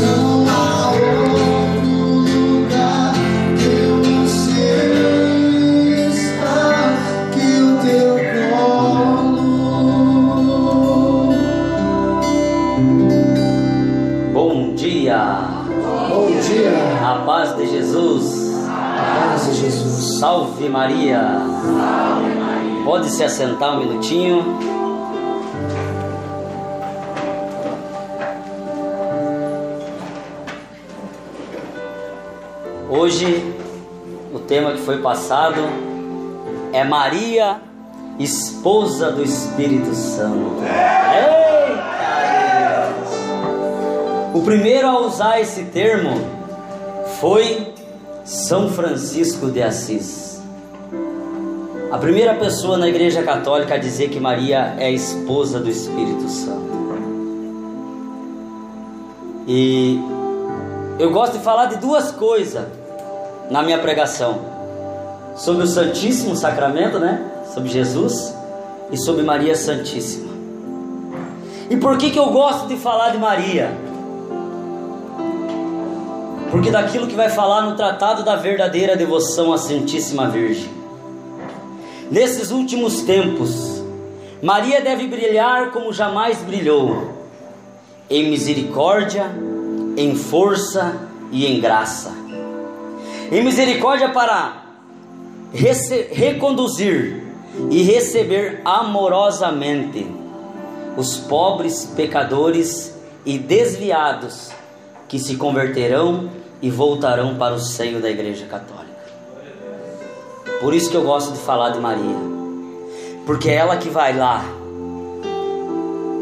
Não há outro lugar que você está que o teu colo. Bom dia, Bom dia, a paz de Jesus, paz de Jesus. salve Maria. Pode se assentar um minutinho. Foi passado é Maria, esposa do Espírito Santo. Eita Deus! O primeiro a usar esse termo foi São Francisco de Assis. A primeira pessoa na Igreja Católica a dizer que Maria é esposa do Espírito Santo. E eu gosto de falar de duas coisas na minha pregação: sobre o Santíssimo Sacramento, né? Sobre Jesus e sobre Maria Santíssima. E por que, que eu gosto de falar de Maria? Porque daquilo que vai falar no Tratado da Verdadeira Devoção à Santíssima Virgem. Nesses últimos tempos, Maria deve brilhar como jamais brilhou, em misericórdia, em força e em graça. Em misericórdia para reconduzir e receber amorosamente os pobres pecadores e desviados que se converterão e voltarão para o seio da Igreja Católica. Por isso que eu gosto de falar de Maria, porque é ela que vai lá,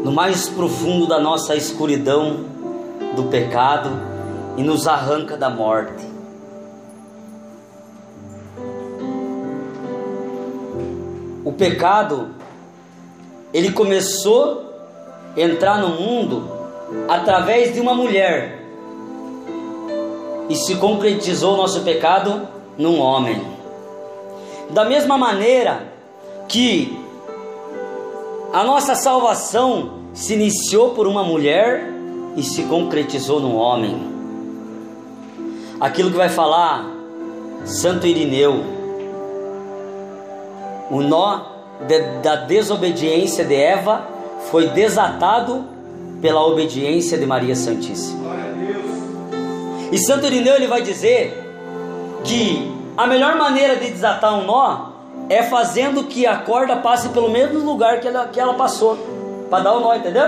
no mais profundo da nossa escuridão do pecado e nos arranca da morte. O pecado, ele começou a entrar no mundo através de uma mulher e se concretizou o nosso pecado num homem. Da mesma maneira que a nossa salvação se iniciou por uma mulher e se concretizou num homem. Aquilo que vai falar Santo Irineu, o nó de- da desobediência de Eva foi desatado pela obediência de Maria Santíssima. E Santo Irineu ele vai dizer que a melhor maneira de desatar um nó é fazendo que a corda passe pelo mesmo lugar que ela, que ela passou, para dar o nó, entendeu?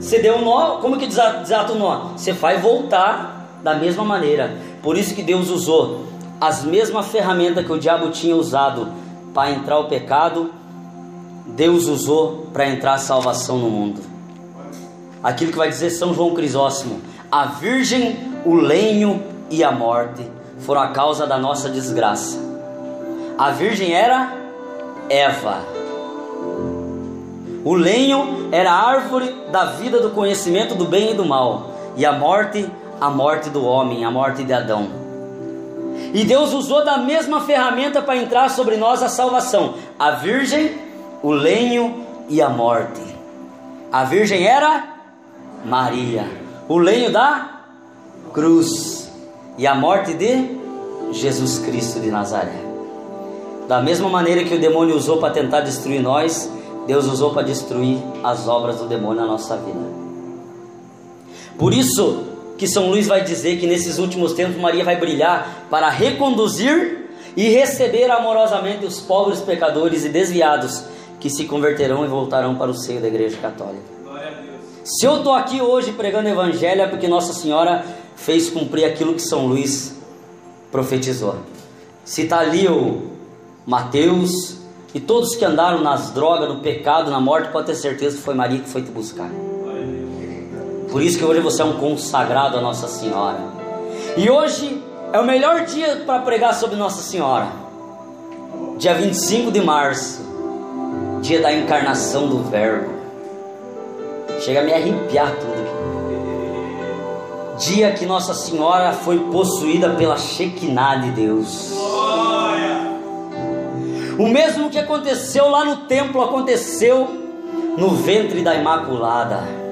Você deu um nó, como que desa- desata o nó? Você faz voltar da mesma maneira. Por isso que Deus usou as mesmas ferramentas que o diabo tinha usado para entrar o pecado, Deus usou para entrar a salvação no mundo. Aquilo que vai dizer São João Crisóstomo: a Virgem, o lenho e a morte foram a causa da nossa desgraça. A Virgem era Eva. O lenho era a árvore da vida do conhecimento do bem e do mal. E a morte, a morte do homem, a morte de Adão. E Deus usou da mesma ferramenta para entrar sobre nós a salvação: a Virgem, o lenho e a morte. A Virgem era Maria, o lenho da cruz e a morte de Jesus Cristo de Nazaré. Da mesma maneira que o demônio usou para tentar destruir nós, Deus usou para destruir as obras do demônio na nossa vida. Por isso que São Luís vai dizer que nesses últimos tempos Maria vai brilhar para reconduzir e receber amorosamente os pobres pecadores e desviados que se converterão e voltarão para o seio da Igreja Católica. Se eu estou aqui hoje pregando evangelho é porque Nossa Senhora fez cumprir aquilo que São Luís profetizou. Se está ali o Mateus e todos que andaram nas drogas, no pecado, na morte, pode ter certeza que foi Maria que foi te buscar. Por isso que hoje você é um consagrado a Nossa Senhora. E hoje é o melhor dia para pregar sobre Nossa Senhora. Dia 25 de março, dia da encarnação do Verbo. Chega a me arrepiar tudo. Dia que Nossa Senhora foi possuída pela Shekinah de Deus. O mesmo que aconteceu lá no templo aconteceu no ventre da Imaculada.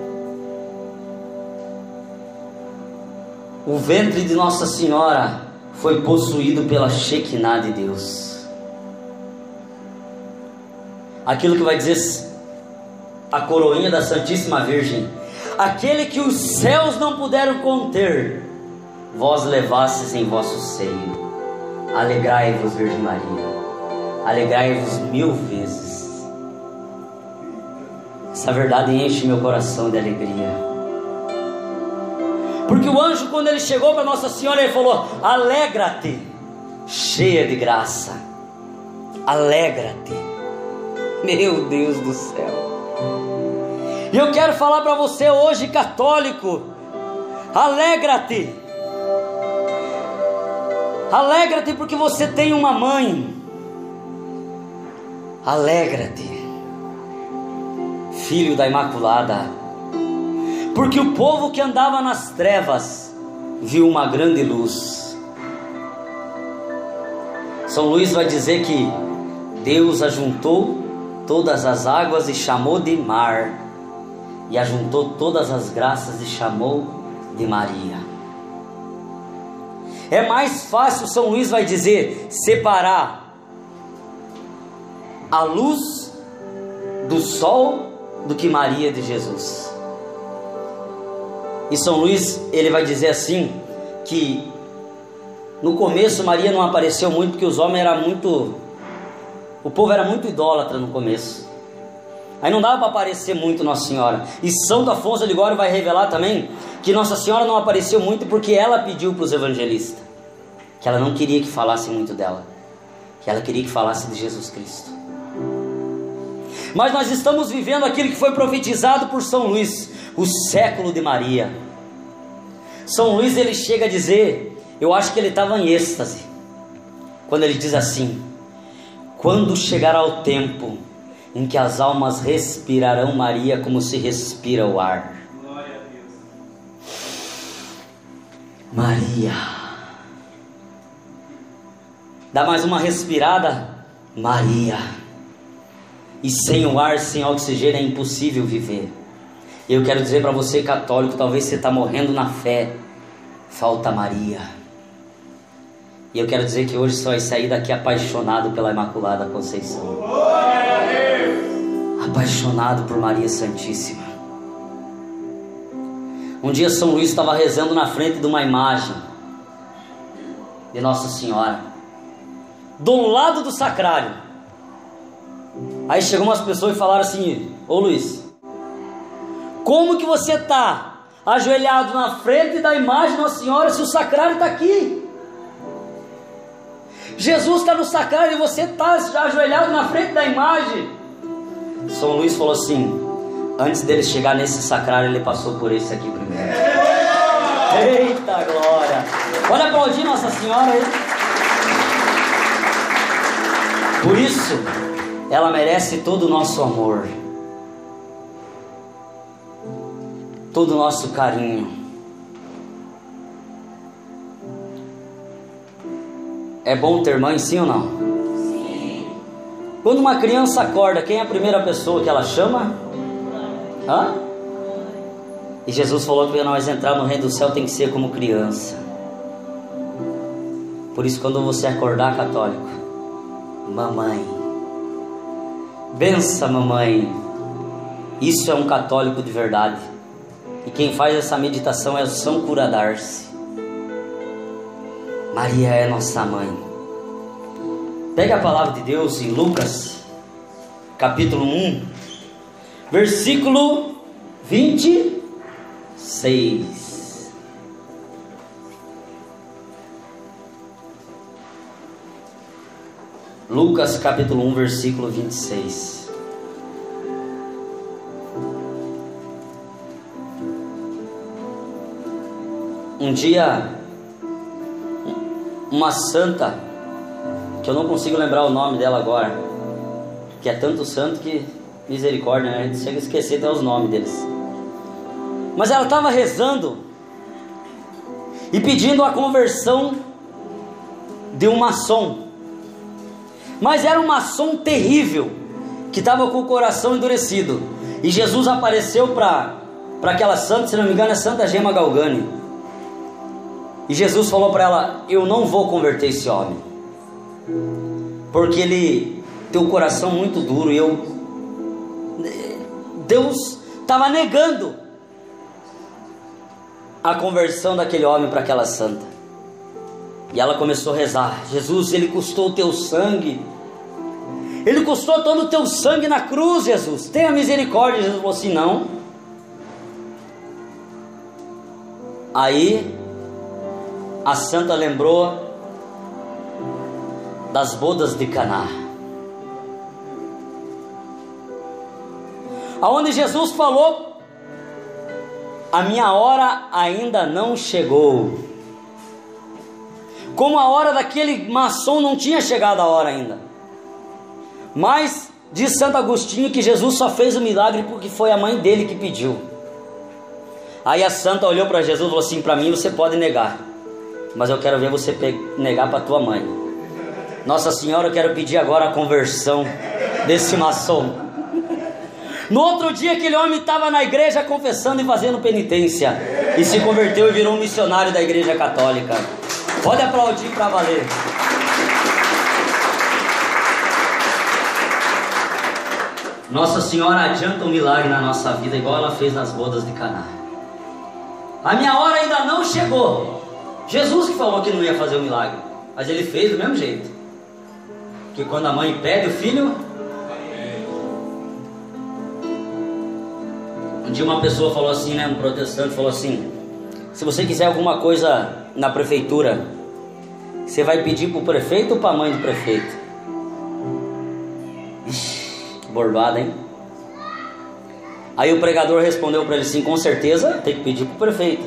O ventre de Nossa Senhora foi possuído pela Shekinah de Deus. Aquilo que vai dizer a coroinha da Santíssima Virgem: aquele que os céus não puderam conter, vós levastes em vosso seio. Alegrai-vos, Virgem Maria, alegrai-vos mil vezes. Essa verdade enche meu coração de alegria. Porque o anjo, quando ele chegou para Nossa Senhora, ele falou: Alegra-te, cheia de graça. Alegra-te, meu Deus do céu. E eu quero falar para você hoje, católico: alegra-te. Alegra-te porque você tem uma mãe. Alegra-te, filho da Imaculada porque o povo que andava nas trevas viu uma grande luz. São Luís vai dizer que Deus ajuntou todas as águas e chamou de mar, e ajuntou todas as graças e chamou de Maria. É mais fácil, São Luís vai dizer, separar a luz do sol do que Maria de Jesus. E São Luís, ele vai dizer assim, que no começo Maria não apareceu muito porque os homens eram muito o povo era muito idólatra no começo. Aí não dava para aparecer muito Nossa Senhora. E São Afonso de Ligório vai revelar também que Nossa Senhora não apareceu muito porque ela pediu para os evangelistas que ela não queria que falasse muito dela, que ela queria que falasse de Jesus Cristo. Mas nós estamos vivendo aquilo que foi profetizado por São Luís, o século de Maria. São Luís ele chega a dizer, eu acho que ele estava em êxtase, quando ele diz assim: Quando chegará o tempo em que as almas respirarão Maria como se respira o ar. Maria. Dá mais uma respirada, Maria. E sem o ar, sem oxigênio é impossível viver. Eu quero dizer para você, católico, talvez você está morrendo na fé, falta Maria. E eu quero dizer que hoje você vai sair daqui apaixonado pela Imaculada Conceição. Apaixonado por Maria Santíssima. Um dia São Luís estava rezando na frente de uma imagem de Nossa Senhora, do lado do sacrário. Aí chegou umas pessoas e falaram assim: Ô Luiz, como que você está ajoelhado na frente da imagem de Nossa Senhora se o sacrário está aqui? Jesus está no sacrário e você está ajoelhado na frente da imagem. São Luís falou assim: antes dele chegar nesse sacrário, ele passou por esse aqui primeiro. Eita glória! Olha aplaudir Nossa Senhora aí. Por isso, ela merece todo o nosso amor. todo o nosso carinho. É bom ter mãe, sim ou não? Sim. Quando uma criança acorda, quem é a primeira pessoa que ela chama? Hã? E Jesus falou que para nós entrar no reino do céu tem que ser como criança. Por isso, quando você acordar católico, mamãe, bença mamãe, isso é um católico de verdade. E quem faz essa meditação é o São Cura d'Arce. Maria é nossa mãe. Pega a palavra de Deus em Lucas, capítulo 1, versículo 26. Lucas capítulo 1, versículo 26. Um dia, uma santa, que eu não consigo lembrar o nome dela agora, que é tanto santo que misericórdia, né? a gente chega a esquecer até os nomes deles. Mas ela estava rezando e pedindo a conversão de um maçom. Mas era um maçom terrível, que estava com o coração endurecido. E Jesus apareceu para aquela santa, se não me engano, é Santa Gema Galgani. E Jesus falou para ela: Eu não vou converter esse homem, porque ele tem o coração muito duro. E eu, Deus estava negando a conversão daquele homem para aquela santa. E ela começou a rezar: Jesus, ele custou o teu sangue. Ele custou todo o teu sangue na cruz, Jesus. Tenha misericórdia. Jesus falou assim: não. Aí a santa lembrou das bodas de Caná. Aonde Jesus falou: A minha hora ainda não chegou. Como a hora daquele maçom não tinha chegado a hora ainda. Mas diz Santo Agostinho que Jesus só fez o milagre porque foi a mãe dele que pediu. Aí a santa olhou para Jesus e falou assim: Para mim você pode negar, mas eu quero ver você negar para tua mãe. Nossa Senhora, eu quero pedir agora a conversão desse maçom. No outro dia, aquele homem estava na igreja confessando e fazendo penitência e se converteu e virou um missionário da igreja católica. Pode aplaudir para valer. Nossa Senhora adianta um milagre na nossa vida, igual ela fez nas bodas de Caná. A minha hora ainda não chegou. Jesus que falou que não ia fazer o milagre, mas ele fez do mesmo jeito. Que quando a mãe pede o filho, um dia uma pessoa falou assim, né, um protestante falou assim: se você quiser alguma coisa na prefeitura, você vai pedir para o prefeito ou para a mãe do prefeito? Ixi, bordada, hein? Aí o pregador respondeu para ele assim: com certeza tem que pedir para o prefeito.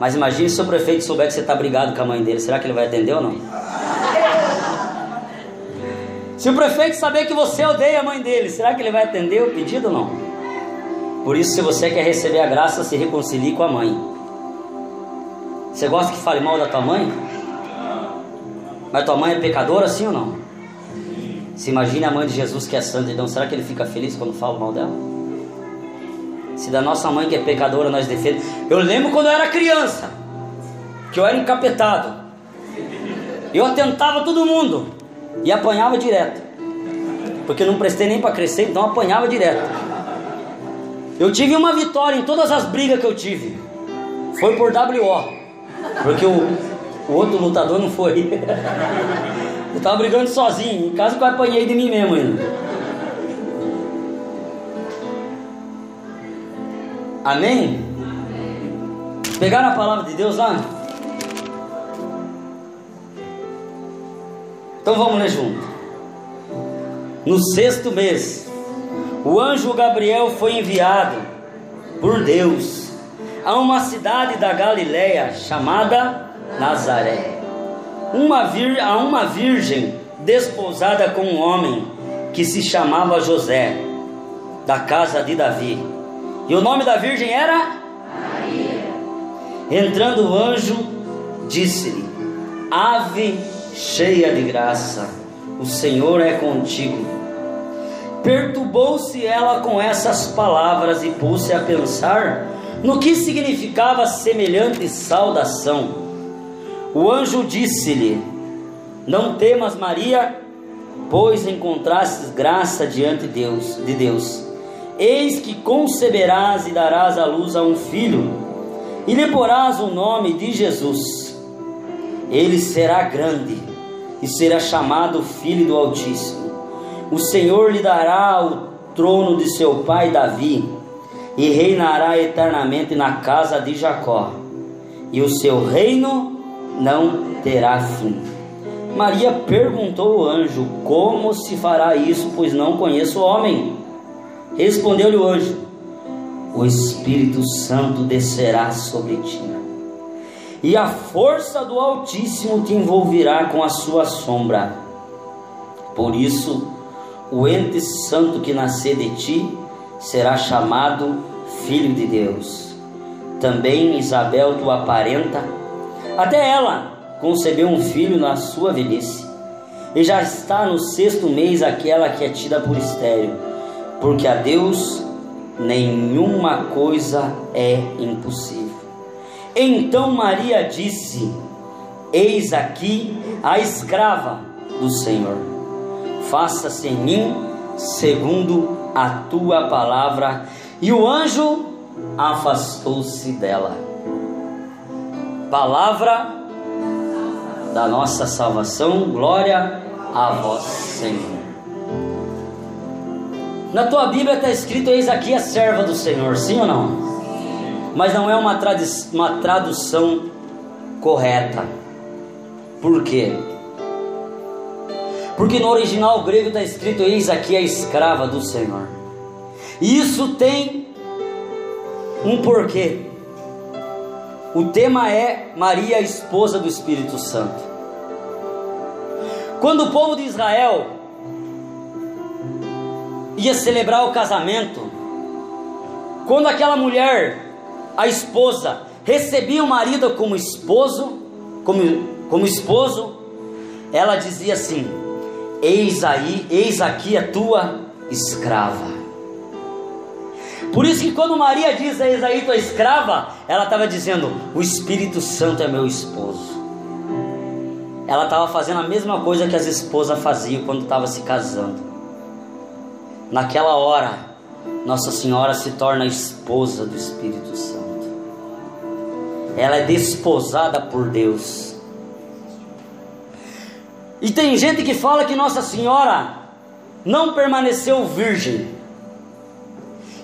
Mas imagine se o prefeito souber que você está brigado com a mãe dele, será que ele vai atender ou não? Se o prefeito saber que você odeia a mãe dele, será que ele vai atender o pedido ou não? Por isso, se você quer receber a graça, se reconcilie com a mãe. Você gosta que fale mal da tua mãe? Mas tua mãe é pecadora, sim ou não? Se imagine a mãe de Jesus que é santa, então será que ele fica feliz quando fala mal dela? Se da nossa mãe que é pecadora nós defendemos. Eu lembro quando eu era criança, que eu era encapetado. Eu atentava todo mundo e apanhava direto. Porque não prestei nem para crescer, então apanhava direto. Eu tive uma vitória em todas as brigas que eu tive. Foi por WO. Porque o, o outro lutador não foi. Eu tava brigando sozinho, em casa que eu apanhei de mim mesmo ainda. Amém? Pegaram a palavra de Deus lá? Então vamos ler junto. No sexto mês, o anjo Gabriel foi enviado por Deus a uma cidade da Galiléia chamada Nazaré. Uma vir, a uma virgem desposada com um homem que se chamava José, da casa de Davi. E o nome da virgem era Maria. Entrando o anjo, disse-lhe: Ave cheia de graça, o Senhor é contigo. Perturbou-se ela com essas palavras e pôs-se a pensar no que significava semelhante saudação. O anjo disse-lhe: Não temas, Maria, pois encontrastes graça diante de Deus, de Deus. Eis que conceberás e darás à luz a um filho, e lhe porás o nome de Jesus. Ele será grande e será chamado Filho do Altíssimo. O Senhor lhe dará o trono de seu pai Davi e reinará eternamente na casa de Jacó, e o seu reino não terá fim. Maria perguntou ao anjo: Como se fará isso, pois não conheço o homem? Respondeu-lhe o anjo: O Espírito Santo descerá sobre ti, e a força do Altíssimo te envolverá com a sua sombra. Por isso, o ente santo que nascer de ti será chamado Filho de Deus. Também Isabel, tua parenta, até ela concebeu um filho na sua velhice, e já está no sexto mês aquela que é tida por estéreo, porque a Deus nenhuma coisa é impossível. Então Maria disse: Eis aqui a escrava do Senhor. Faça-se em mim segundo a tua palavra. E o anjo afastou-se dela. Palavra da nossa salvação, glória a vós, Senhor. Na tua Bíblia está escrito: Eis aqui a serva do Senhor, sim ou não? Mas não é uma, uma tradução correta. Por quê? Porque no original grego está escrito: Eis aqui a escrava do Senhor. Isso tem um porquê. O tema é Maria, esposa do Espírito Santo. Quando o povo de Israel ia celebrar o casamento, quando aquela mulher, a esposa, recebia o marido como esposo, como, como esposo, ela dizia assim: Eis aí, eis aqui a tua escrava. Por isso que quando Maria diz Eis aí tua escrava, ela estava dizendo: O Espírito Santo é meu esposo ela estava fazendo a mesma coisa que as esposas faziam quando estavam se casando. Naquela hora, Nossa Senhora se torna esposa do Espírito Santo. Ela é desposada por Deus. E tem gente que fala que Nossa Senhora não permaneceu virgem.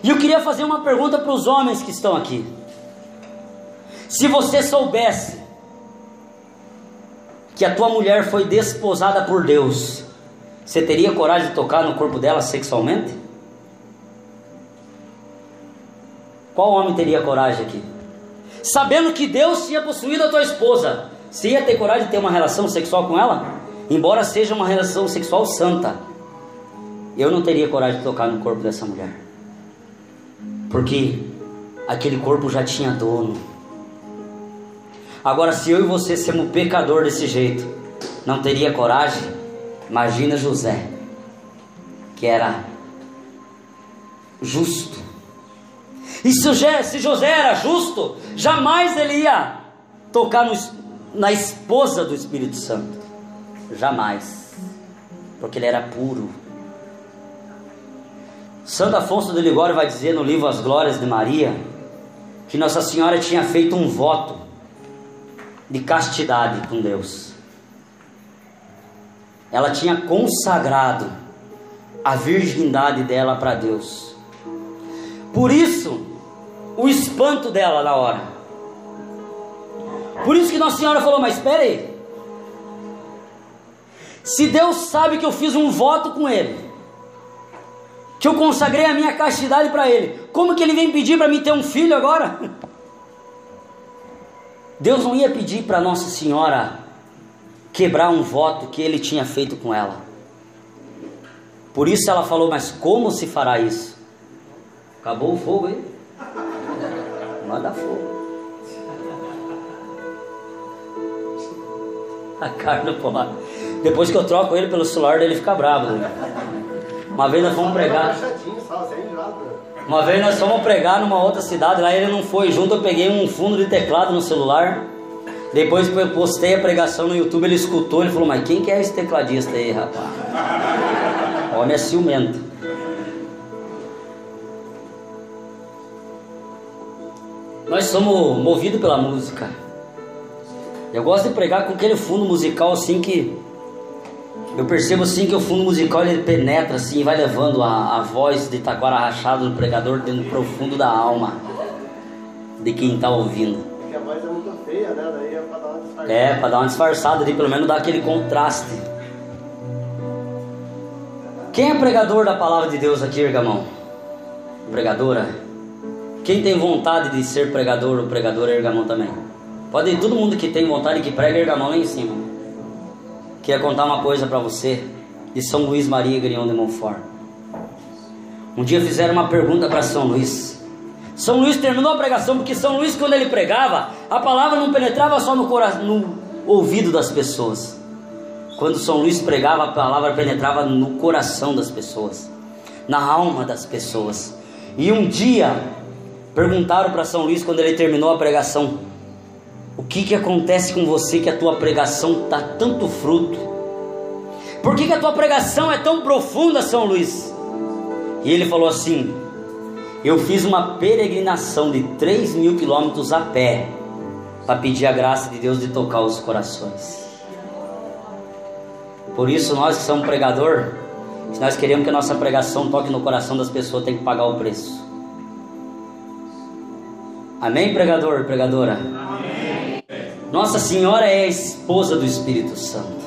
E eu queria fazer uma pergunta para os homens que estão aqui. Se você soubesse que a tua mulher foi desposada por Deus, você teria coragem de tocar no corpo dela sexualmente? Qual homem teria coragem aqui? Sabendo que Deus tinha possuído a tua esposa, você ia ter coragem de ter uma relação sexual com ela? Embora seja uma relação sexual santa, eu não teria coragem de tocar no corpo dessa mulher, porque aquele corpo já tinha dono Agora, se eu e você sermos pecador desse jeito, não teria coragem? Imagina José, que era justo. E se José, se José era justo, jamais ele ia tocar no, na esposa do Espírito Santo. Jamais. Porque ele era puro. Santo Afonso de Ligório vai dizer no livro As Glórias de Maria que Nossa Senhora tinha feito um voto de castidade com Deus. Ela tinha consagrado a virgindade dela para Deus. Por isso, o espanto dela na hora. Por isso que Nossa Senhora falou: Mas espera aí. Se Deus sabe que eu fiz um voto com Ele, que eu consagrei a minha castidade para Ele, como que Ele vem pedir para mim ter um filho agora? Deus não ia pedir para Nossa Senhora quebrar um voto que ele tinha feito com ela. Por isso ela falou: Mas como se fará isso? Acabou o fogo aí? Manda fogo. A carne polar. Depois que eu troco ele pelo celular, ele fica bravo. Né? Uma vez nós fomos pregar. Uma vez nós fomos pregar numa outra cidade, lá ele não foi junto, eu peguei um fundo de teclado no celular. Depois eu postei a pregação no YouTube, ele escutou, ele falou, mas quem que é esse tecladista aí, rapaz? Homem é ciumento. Nós somos movidos pela música. Eu gosto de pregar com aquele fundo musical assim que eu percebo assim que o fundo musical ele penetra assim, vai levando a, a voz de taquara rachado do pregador dentro do profundo da alma de quem está ouvindo. Porque a voz é muito feia, né? Daí é para dar uma disfarçada. É, para dar uma disfarçada ali, pelo menos dar aquele contraste. Quem é pregador da palavra de Deus aqui, irmão? Pregadora? Quem tem vontade de ser pregador ou pregadora, erga a mão também. Pode ir, todo mundo que tem vontade que prega, erga a mão lá em cima. Queria contar uma coisa para você de São Luís Maria Grignon de Montfort. Um dia fizeram uma pergunta para São Luís. São Luís terminou a pregação porque São Luís, quando ele pregava, a palavra não penetrava só no, no ouvido das pessoas. Quando São Luís pregava, a palavra penetrava no coração das pessoas, na alma das pessoas. E um dia perguntaram para São Luís, quando ele terminou a pregação: O que, que acontece com você que a tua pregação está tanto fruto? Por que, que a tua pregação é tão profunda, São Luís? E ele falou assim: Eu fiz uma peregrinação de 3 mil quilômetros a pé para pedir a graça de Deus de tocar os corações. Por isso, nós que somos pregador, se nós queremos que a nossa pregação toque no coração das pessoas, tem que pagar o preço. Amém, pregador, pregadora? Amém. Nossa Senhora é a esposa do Espírito Santo.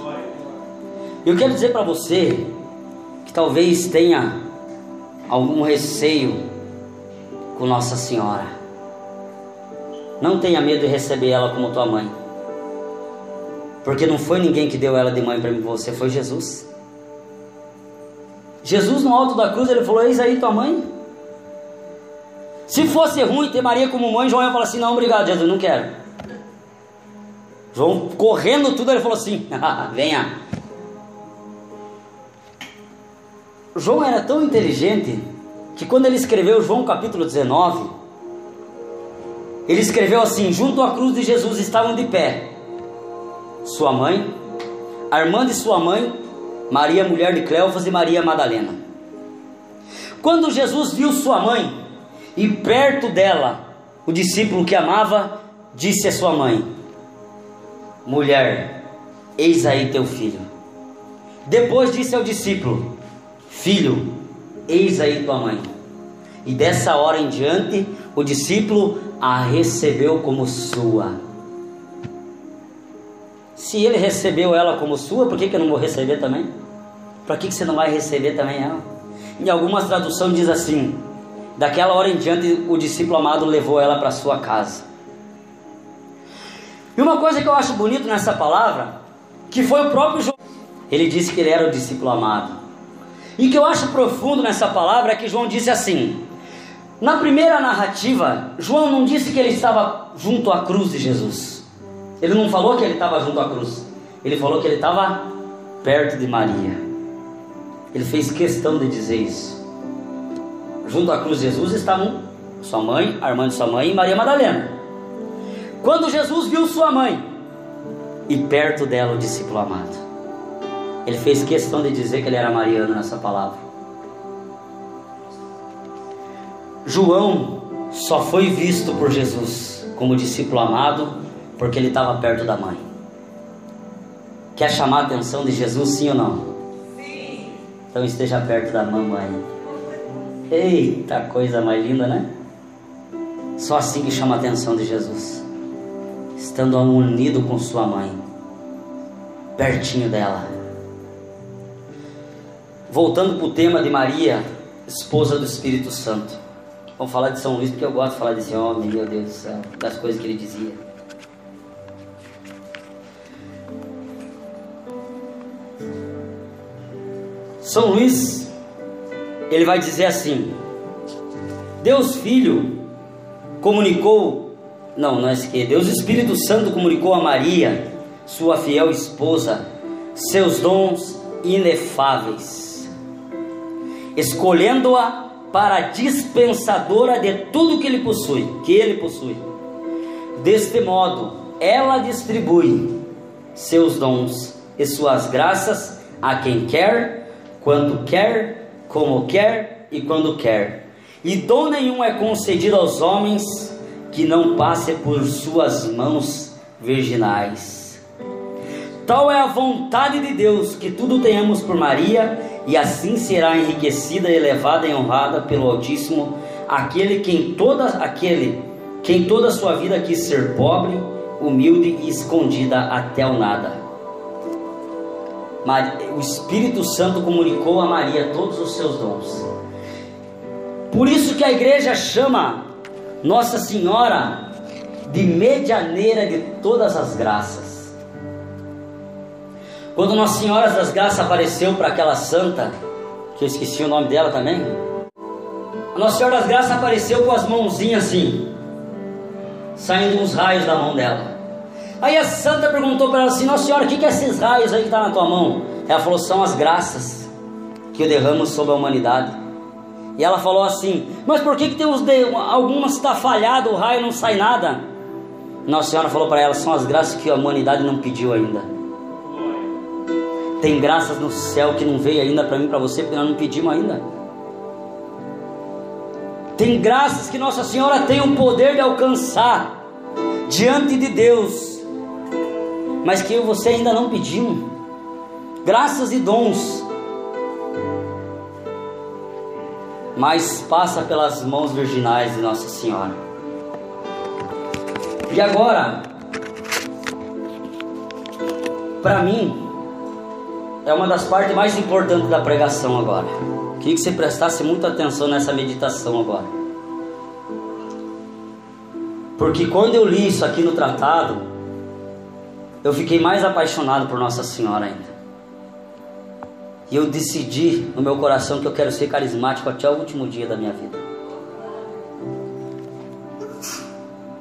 Eu quero dizer para você que talvez tenha algum receio com Nossa Senhora. Não tenha medo de receber ela como tua mãe. Porque não foi ninguém que deu ela de mãe para mim, você foi Jesus. Jesus no alto da cruz, ele falou: Eis aí tua mãe. Se fosse ruim ter Maria como mãe, João ia falar assim: Não, obrigado, Jesus, não quero. João correndo tudo, ele falou assim: Venha. João era tão inteligente que quando ele escreveu João capítulo 19, ele escreveu assim: Junto à cruz de Jesus estavam de pé sua mãe, Armando e sua mãe, Maria, mulher de Cleofas e Maria Madalena. Quando Jesus viu sua mãe e perto dela, o discípulo que amava disse à sua mãe: Mulher, eis aí teu filho. Depois disse ao discípulo: Filho, eis aí tua mãe. E dessa hora em diante, o discípulo a recebeu como sua. Se ele recebeu ela como sua, por que, que eu não vou receber também? Para que, que você não vai receber também ela? Em algumas traduções diz assim: Daquela hora em diante, o discípulo amado levou ela para sua casa. E uma coisa que eu acho bonito nessa palavra, que foi o próprio João. Ele disse que ele era o discípulo amado. E que eu acho profundo nessa palavra é que João disse assim: na primeira narrativa, João não disse que ele estava junto à cruz de Jesus. Ele não falou que ele estava junto à cruz. Ele falou que ele estava perto de Maria. Ele fez questão de dizer isso junto à cruz de Jesus estavam sua mãe, a irmã de sua mãe e Maria Madalena. Quando Jesus viu sua mãe e perto dela o discípulo amado, ele fez questão de dizer que ele era mariano nessa palavra. João só foi visto por Jesus como discípulo amado porque ele estava perto da mãe. Quer chamar a atenção de Jesus, sim ou não? Sim. Então esteja perto da mamãe. Eita, coisa mais linda, né? Só assim que chama a atenção de Jesus. Estando unido com sua mãe, pertinho dela. Voltando para o tema de Maria, esposa do Espírito Santo. Vamos falar de São Luís porque eu gosto de falar desse homem, meu Deus do céu, das coisas que ele dizia. São Luís ele vai dizer assim: Deus Filho comunicou, não, não é que Deus Espírito Santo comunicou a Maria, sua fiel esposa, seus dons inefáveis, escolhendo-a para dispensadora de tudo que ele possui, que ele possui. Deste modo, ela distribui seus dons e suas graças a quem quer, quando quer como quer e quando quer. E dom nenhum é concedido aos homens que não passe por suas mãos virginais. Tal é a vontade de Deus que tudo tenhamos por Maria, e assim será enriquecida, elevada e honrada pelo Altíssimo, aquele quem toda aquele quem toda a sua vida quis ser pobre, humilde e escondida até o nada o Espírito Santo comunicou a Maria todos os seus dons. Por isso que a igreja chama Nossa Senhora de medianeira de todas as graças. Quando Nossa Senhora das Graças apareceu para aquela santa, que eu esqueci o nome dela também, Nossa Senhora das Graças apareceu com as mãozinhas assim, saindo uns raios da mão dela. Aí a santa perguntou para ela assim: Nossa Senhora, o que, que é esses raios aí que está na tua mão? Ela falou: São as graças que eu derramo sobre a humanidade. E ela falou assim: Mas por que, que tem uns de... algumas está falhado, o raio não sai nada? Nossa Senhora falou para ela: são as graças que a humanidade não pediu ainda. Tem graças no céu que não veio ainda para mim, para você, porque nós não pedimos ainda. Tem graças que Nossa Senhora tem o poder de alcançar diante de Deus, mas que você ainda não pedimos. Graças e dons, mas passa pelas mãos virginais de Nossa Senhora. E agora, para mim, é uma das partes mais importantes da pregação agora. Queria que você prestasse muita atenção nessa meditação agora. Porque quando eu li isso aqui no tratado, eu fiquei mais apaixonado por Nossa Senhora ainda. E eu decidi no meu coração que eu quero ser carismático até o último dia da minha vida.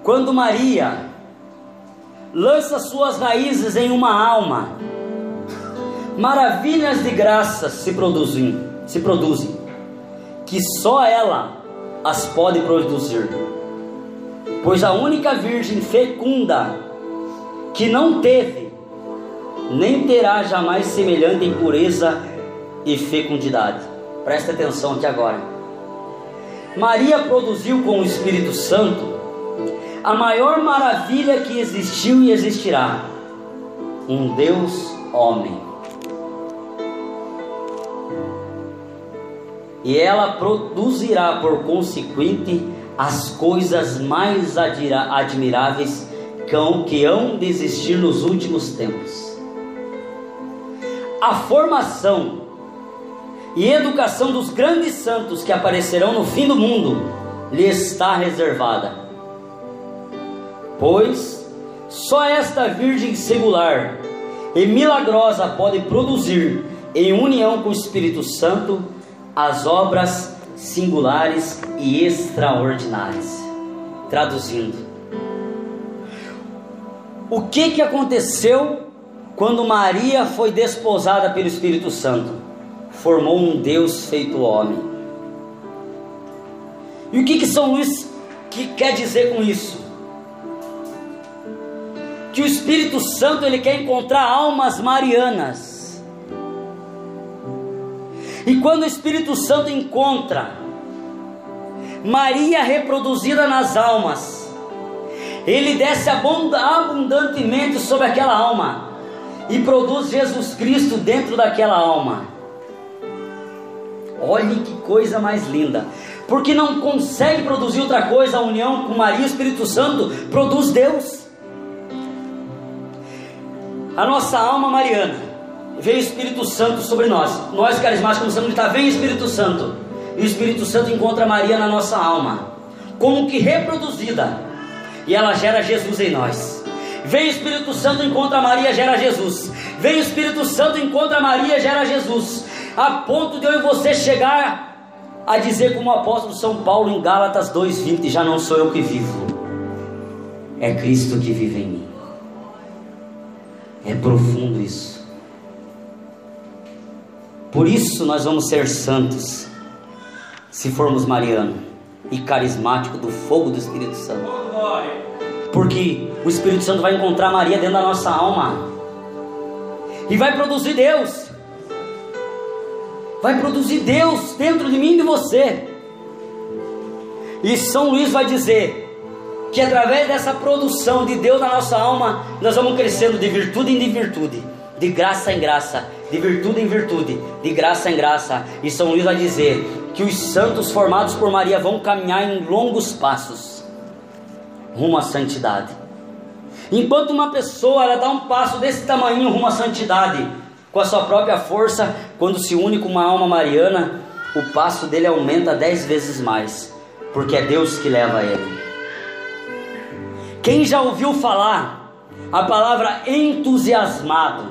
Quando Maria lança suas raízes em uma alma, maravilhas de graças se produzem, se produzem, que só ela as pode produzir. Pois a única virgem fecunda que não teve, nem terá jamais semelhante em pureza e fecundidade. Presta atenção aqui agora. Maria produziu com o Espírito Santo a maior maravilha que existiu e existirá: um Deus homem. E ela produzirá por consequente as coisas mais admiráveis que hão de existir nos últimos tempos. A formação e educação dos grandes santos que aparecerão no fim do mundo lhe está reservada. Pois só esta Virgem singular e milagrosa pode produzir, em união com o Espírito Santo, as obras singulares e extraordinárias. Traduzindo, o que, que aconteceu quando Maria foi desposada pelo Espírito Santo? Formou um Deus feito homem. E o que, que São Luís que quer dizer com isso? Que o Espírito Santo ele quer encontrar almas marianas. E quando o Espírito Santo encontra Maria reproduzida nas almas, ele desce abundantemente sobre aquela alma e produz Jesus Cristo dentro daquela alma. Olhe que coisa mais linda. Porque não consegue produzir outra coisa, a união com Maria e Espírito Santo produz Deus. A nossa alma mariana, veio o Espírito Santo sobre nós. Nós carismáticos começamos a gritar: Vem Espírito Santo. E o Espírito Santo encontra Maria na nossa alma, como que reproduzida, e ela gera Jesus em nós. Vem o Espírito Santo, encontra Maria, gera Jesus. Vem o Espírito Santo, encontra Maria, gera Jesus a ponto de eu e você chegar a dizer como o apóstolo São Paulo em Gálatas 2:20, já não sou eu que vivo, é Cristo que vive em mim. É profundo isso. Por isso nós vamos ser santos, se formos mariano e carismático do fogo do Espírito Santo. Porque o Espírito Santo vai encontrar Maria dentro da nossa alma e vai produzir Deus vai produzir Deus dentro de mim e de você. E São Luís vai dizer que através dessa produção de Deus na nossa alma, nós vamos crescendo de virtude em virtude, de graça em graça, de virtude em virtude, de graça em graça. E São Luís vai dizer que os santos formados por Maria vão caminhar em longos passos rumo à santidade. Enquanto uma pessoa ela dá um passo desse tamanho rumo à santidade, com a sua própria força, quando se une com uma alma mariana, o passo dele aumenta dez vezes mais, porque é Deus que leva ele. Quem já ouviu falar a palavra entusiasmado?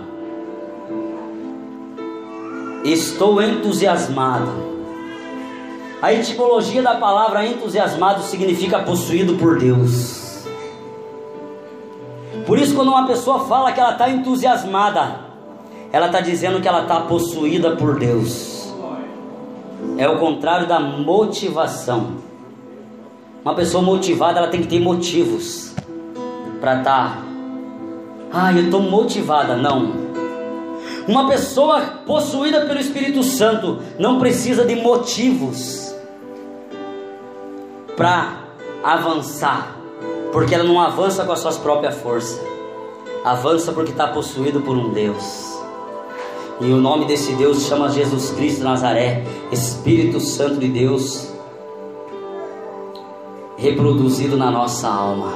Estou entusiasmado. A etimologia da palavra entusiasmado significa possuído por Deus. Por isso, quando uma pessoa fala que ela está entusiasmada, ela está dizendo que ela está possuída por Deus. É o contrário da motivação. Uma pessoa motivada, ela tem que ter motivos para estar. Tá, ah, eu estou motivada. Não. Uma pessoa possuída pelo Espírito Santo não precisa de motivos para avançar, porque ela não avança com as suas próprias forças, avança porque está possuído por um Deus. E o nome desse Deus chama Jesus Cristo Nazaré, Espírito Santo de Deus, reproduzido na nossa alma.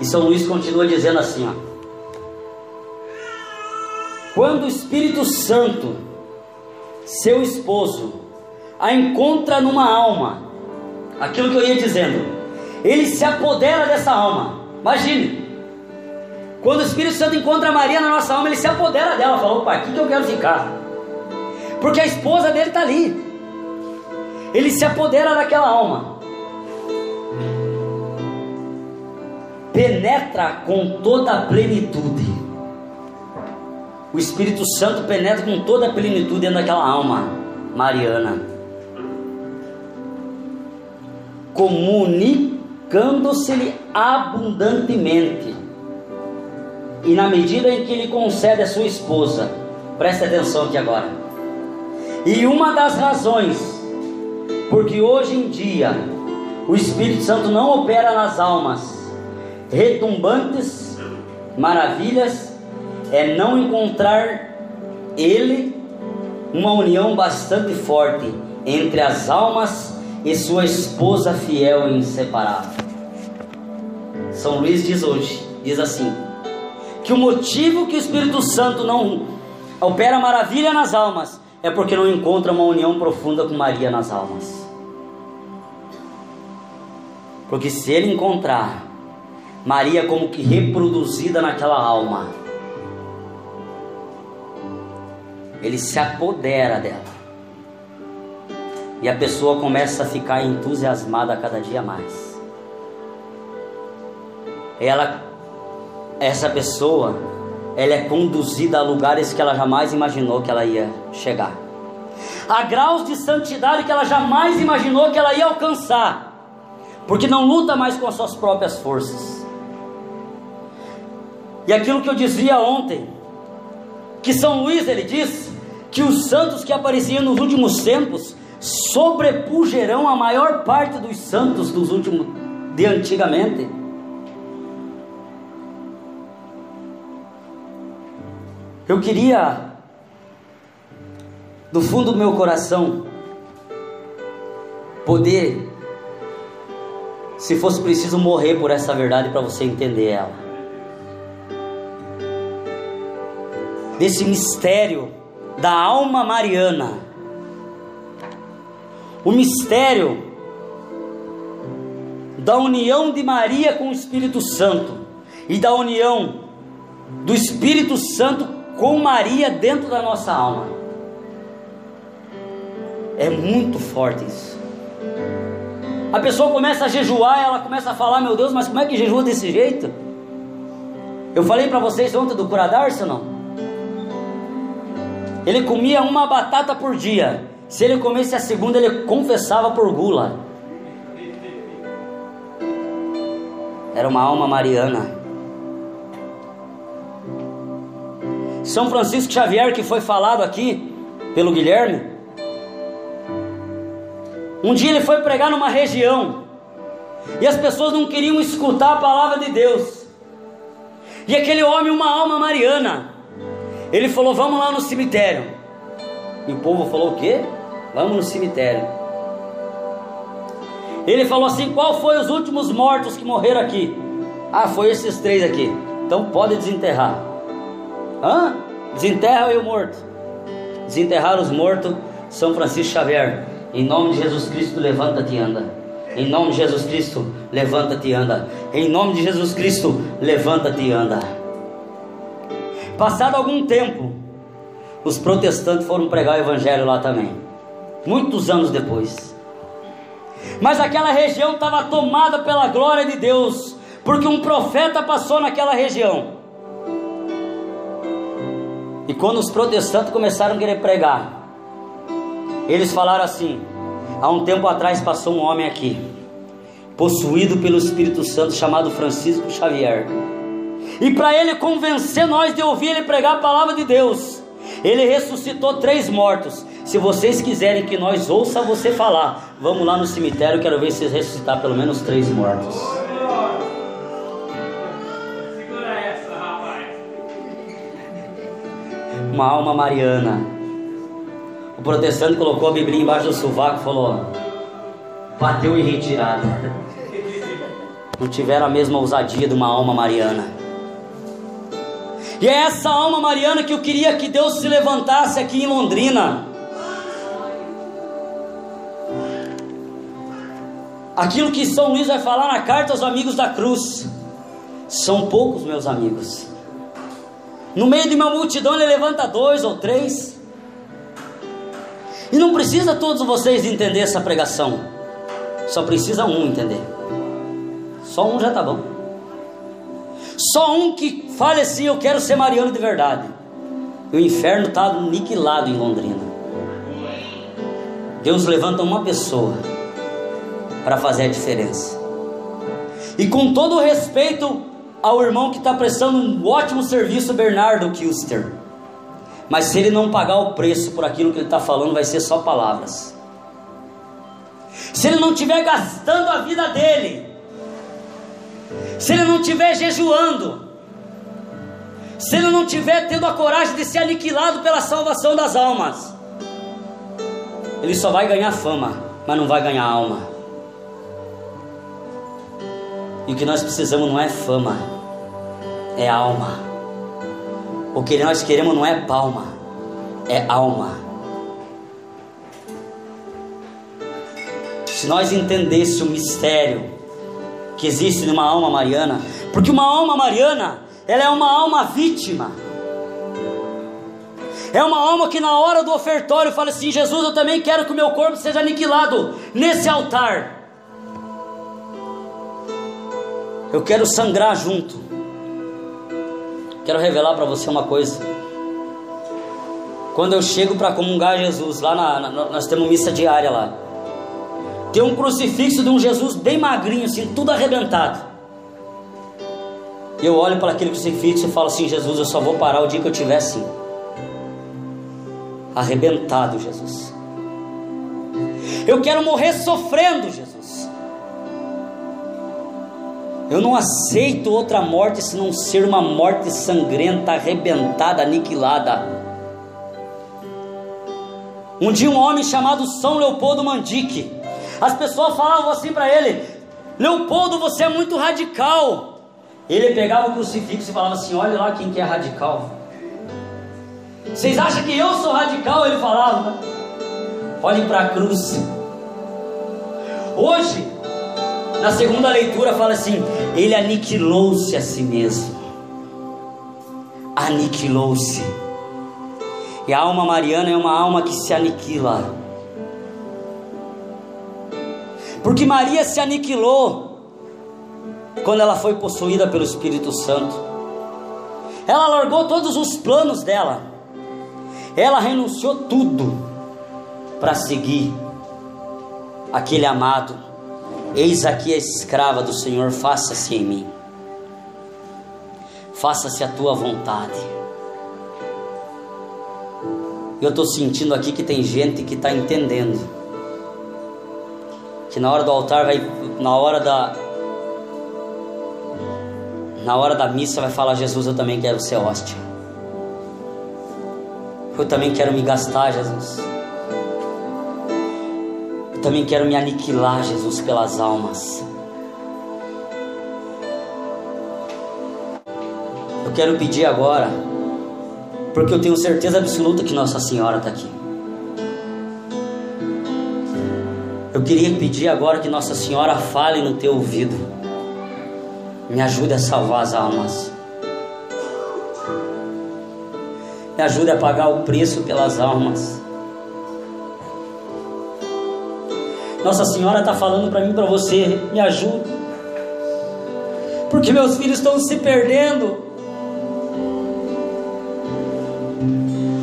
E São Luís continua dizendo assim: ó, quando o Espírito Santo, seu esposo, a encontra numa alma, aquilo que eu ia dizendo, ele se apodera dessa alma. Imagine, quando o Espírito Santo encontra Maria na nossa alma, ele se apodera dela, fala: opa, aqui que eu quero ficar, porque a esposa dele está ali. Ele se apodera daquela alma, penetra com toda a plenitude. O Espírito Santo penetra com toda a plenitude dentro daquela alma mariana, comunicando-se-lhe abundantemente e na medida em que ele concede a sua esposa, preste atenção aqui agora. E uma das razões, porque hoje em dia o Espírito Santo não opera nas almas retumbantes, maravilhas, é não encontrar ele uma união bastante forte entre as almas e sua esposa fiel e inseparável. São Luís diz hoje, diz assim: que o motivo que o Espírito Santo não opera maravilha nas almas é porque não encontra uma união profunda com Maria nas almas. Porque se ele encontrar Maria como que reproduzida naquela alma, ele se apodera dela. E a pessoa começa a ficar entusiasmada cada dia mais. Ela essa pessoa ela é conduzida a lugares que ela jamais imaginou que ela ia chegar, a graus de santidade que ela jamais imaginou que ela ia alcançar, porque não luta mais com as suas próprias forças. E aquilo que eu dizia ontem, que São Luís ele diz que os santos que apareciam nos últimos tempos sobrepugerão a maior parte dos santos dos últimos de antigamente. Eu queria, do fundo do meu coração, poder, se fosse preciso, morrer por essa verdade para você entender ela. Desse mistério da alma mariana. O mistério da união de Maria com o Espírito Santo e da união do Espírito Santo com Maria dentro da nossa alma. É muito forte isso. A pessoa começa a jejuar, ela começa a falar: Meu Deus, mas como é que jejua desse jeito? Eu falei para vocês ontem do Curadarcio, não? Ele comia uma batata por dia. Se ele comesse a segunda, ele confessava por gula. Era uma alma mariana. São Francisco Xavier, que foi falado aqui pelo Guilherme. Um dia ele foi pregar numa região e as pessoas não queriam escutar a palavra de Deus. E aquele homem, uma alma mariana, ele falou: Vamos lá no cemitério. E o povo falou: O quê? Vamos no cemitério. Ele falou assim: Qual foi os últimos mortos que morreram aqui? Ah, foi esses três aqui. Então pode desenterrar. Hã? Desenterra o morto. Desenterrar os mortos, São Francisco Xavier. Em nome de Jesus Cristo, levanta-te e anda. Em nome de Jesus Cristo, levanta-te e anda. Em nome de Jesus Cristo, levanta-te e anda. Passado algum tempo, os protestantes foram pregar o evangelho lá também. Muitos anos depois. Mas aquela região estava tomada pela glória de Deus, porque um profeta passou naquela região. E quando os protestantes começaram a querer pregar, eles falaram assim: há um tempo atrás passou um homem aqui, possuído pelo Espírito Santo, chamado Francisco Xavier. E para ele convencer nós de ouvir ele pregar a palavra de Deus, ele ressuscitou três mortos. Se vocês quiserem que nós ouça você falar, vamos lá no cemitério, quero ver se ressuscitar pelo menos três mortos. Uma alma mariana. O protestante colocou a Bíblia embaixo do sovaco e falou: bateu em retirada. Não tiveram a mesma ousadia de uma alma mariana. E é essa alma mariana que eu queria que Deus se levantasse aqui em Londrina. Aquilo que São Luís vai falar na carta aos amigos da cruz. São poucos, meus amigos. No meio de uma multidão ele levanta dois ou três. E não precisa todos vocês entender essa pregação. Só precisa um entender. Só um já tá bom. Só um que fale assim: Eu quero ser Mariano de verdade. E o inferno está aniquilado em Londrina. Deus levanta uma pessoa para fazer a diferença. E com todo o respeito ao irmão que está prestando um ótimo serviço, Bernardo Kilster. Mas se ele não pagar o preço por aquilo que ele está falando, vai ser só palavras. Se ele não estiver gastando a vida dele, se ele não estiver jejuando, se ele não tiver tendo a coragem de ser aniquilado pela salvação das almas, ele só vai ganhar fama, mas não vai ganhar alma. E o que nós precisamos não é fama, é alma. O que nós queremos não é palma, é alma. Se nós entendêssemos o mistério que existe numa alma mariana, porque uma alma mariana, ela é uma alma vítima. É uma alma que na hora do ofertório fala assim: Jesus, eu também quero que o meu corpo seja aniquilado nesse altar. Eu quero sangrar junto. Quero revelar para você uma coisa. Quando eu chego para comungar Jesus, lá na, na, nós temos missa diária lá. Tem um crucifixo de um Jesus bem magrinho, assim, tudo arrebentado. Eu olho para aquele crucifixo e falo assim: Jesus, eu só vou parar o dia que eu tiver assim. Arrebentado, Jesus. Eu quero morrer sofrendo, Jesus. Eu não aceito outra morte se não ser uma morte sangrenta, arrebentada, aniquilada. Um dia um homem chamado São Leopoldo Mandique as pessoas falavam assim para ele: Leopoldo, você é muito radical. Ele pegava o crucifixo e falava assim: Olha lá quem que é radical. Vocês acham que eu sou radical? Ele falava. Olhem para a cruz. Hoje, na segunda leitura, fala assim: Ele aniquilou-se a si mesmo. Aniquilou-se. E a alma mariana é uma alma que se aniquila. Porque Maria se aniquilou quando ela foi possuída pelo Espírito Santo. Ela largou todos os planos dela. Ela renunciou tudo para seguir aquele amado. Eis aqui a escrava do Senhor, faça-se em mim. Faça-se a tua vontade. Eu estou sentindo aqui que tem gente que está entendendo que na hora do altar vai, na hora da na hora da missa vai falar Jesus, eu também quero ser hóstia. Eu também quero me gastar, Jesus. Eu também quero me aniquilar, Jesus, pelas almas. Eu quero pedir agora, porque eu tenho certeza absoluta que Nossa Senhora está aqui. Eu queria pedir agora que Nossa Senhora fale no teu ouvido. Me ajude a salvar as almas. Me ajude a pagar o preço pelas almas. Nossa Senhora está falando para mim, para você, me ajuda. Porque meus filhos estão se perdendo.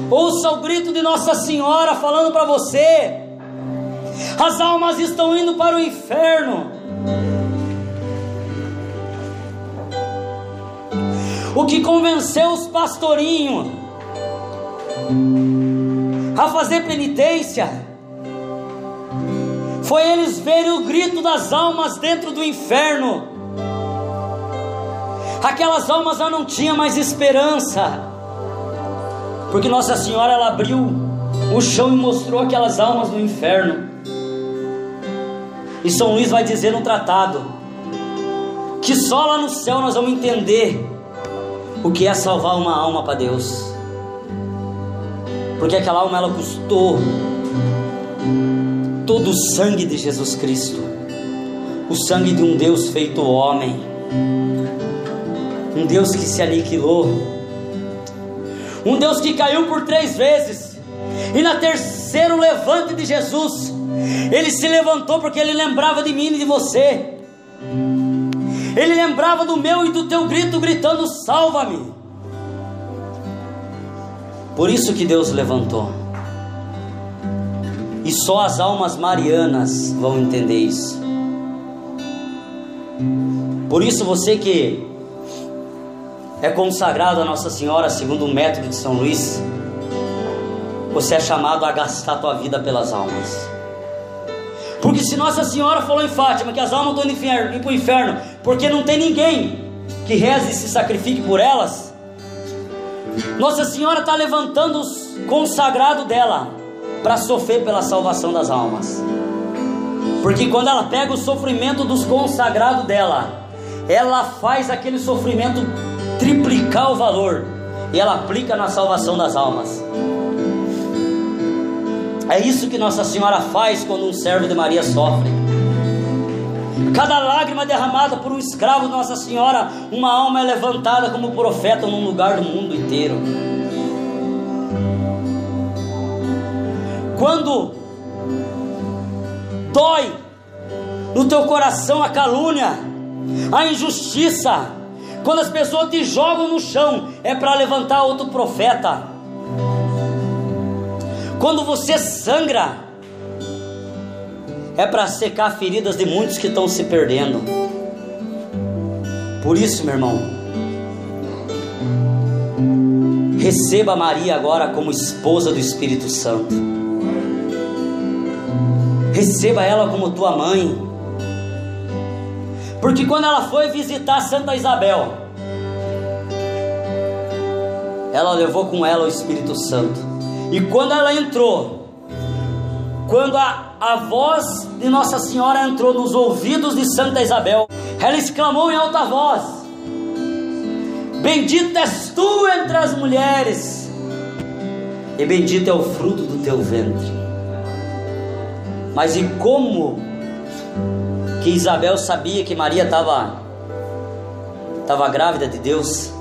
Ouça o grito de Nossa Senhora falando para você. As almas estão indo para o inferno. O que convenceu os pastorinhos a fazer penitência? Foi eles verem o grito das almas dentro do inferno. Aquelas almas já não tinham mais esperança, porque Nossa Senhora ela abriu o chão e mostrou aquelas almas no inferno. E São Luís vai dizer no tratado que só lá no céu nós vamos entender o que é salvar uma alma para Deus. Porque aquela alma ela custou todo o sangue de Jesus Cristo, o sangue de um Deus feito homem, um Deus que se aniquilou, um Deus que caiu por três vezes, e na terceiro levante de Jesus, ele se levantou porque ele lembrava de mim e de você. Ele lembrava do meu e do teu grito, gritando: Salva-me. Por isso que Deus levantou. E só as almas marianas vão entender isso. Por isso você que é consagrado a Nossa Senhora segundo o método de São Luís, você é chamado a gastar tua vida pelas almas. Porque se Nossa Senhora falou em Fátima que as almas estão indo para o inferno, porque não tem ninguém que reze e se sacrifique por elas, Nossa Senhora está levantando os consagrados dela para sofrer pela salvação das almas. Porque quando ela pega o sofrimento dos consagrados dela, ela faz aquele sofrimento triplicar o valor e ela aplica na salvação das almas. É isso que Nossa Senhora faz quando um servo de Maria sofre. Cada lágrima derramada por um escravo de Nossa Senhora, uma alma é levantada como profeta num lugar do mundo inteiro. Quando dói no teu coração a calúnia, a injustiça, quando as pessoas te jogam no chão, é para levantar outro profeta quando você sangra, é para secar feridas de muitos que estão se perdendo. Por isso, meu irmão, receba Maria agora como esposa do Espírito Santo. Receba ela como tua mãe. Porque quando ela foi visitar Santa Isabel, ela levou com ela o Espírito Santo. E quando ela entrou, quando a, a voz de Nossa Senhora entrou nos ouvidos de Santa Isabel, ela exclamou em alta voz: Bendita és tu entre as mulheres, e bendito é o fruto do teu ventre. Mas e como que Isabel sabia que Maria estava estava grávida de Deus?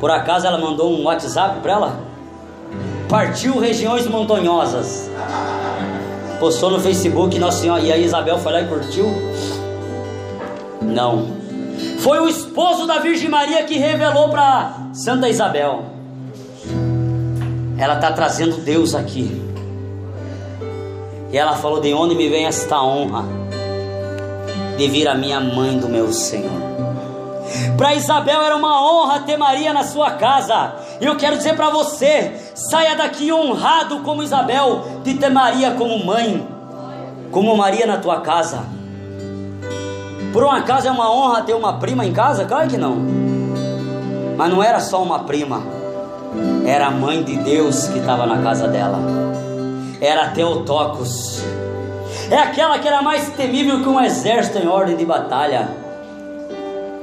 Por acaso ela mandou um WhatsApp para ela? partiu regiões montanhosas. Postou no Facebook, Nossa Senhora, e a Isabel foi lá e curtiu? Não. Foi o esposo da Virgem Maria que revelou para Santa Isabel. Ela está trazendo Deus aqui. E ela falou: De onde me vem esta honra de vir a minha mãe do meu Senhor? Para Isabel era uma honra ter Maria na sua casa. E eu quero dizer para você: saia daqui honrado como Isabel, de ter Maria como mãe, como Maria na tua casa. Por um acaso é uma honra ter uma prima em casa? Claro que não. Mas não era só uma prima, era a mãe de Deus que estava na casa dela. Era Teotocos. É aquela que era mais temível que um exército em ordem de batalha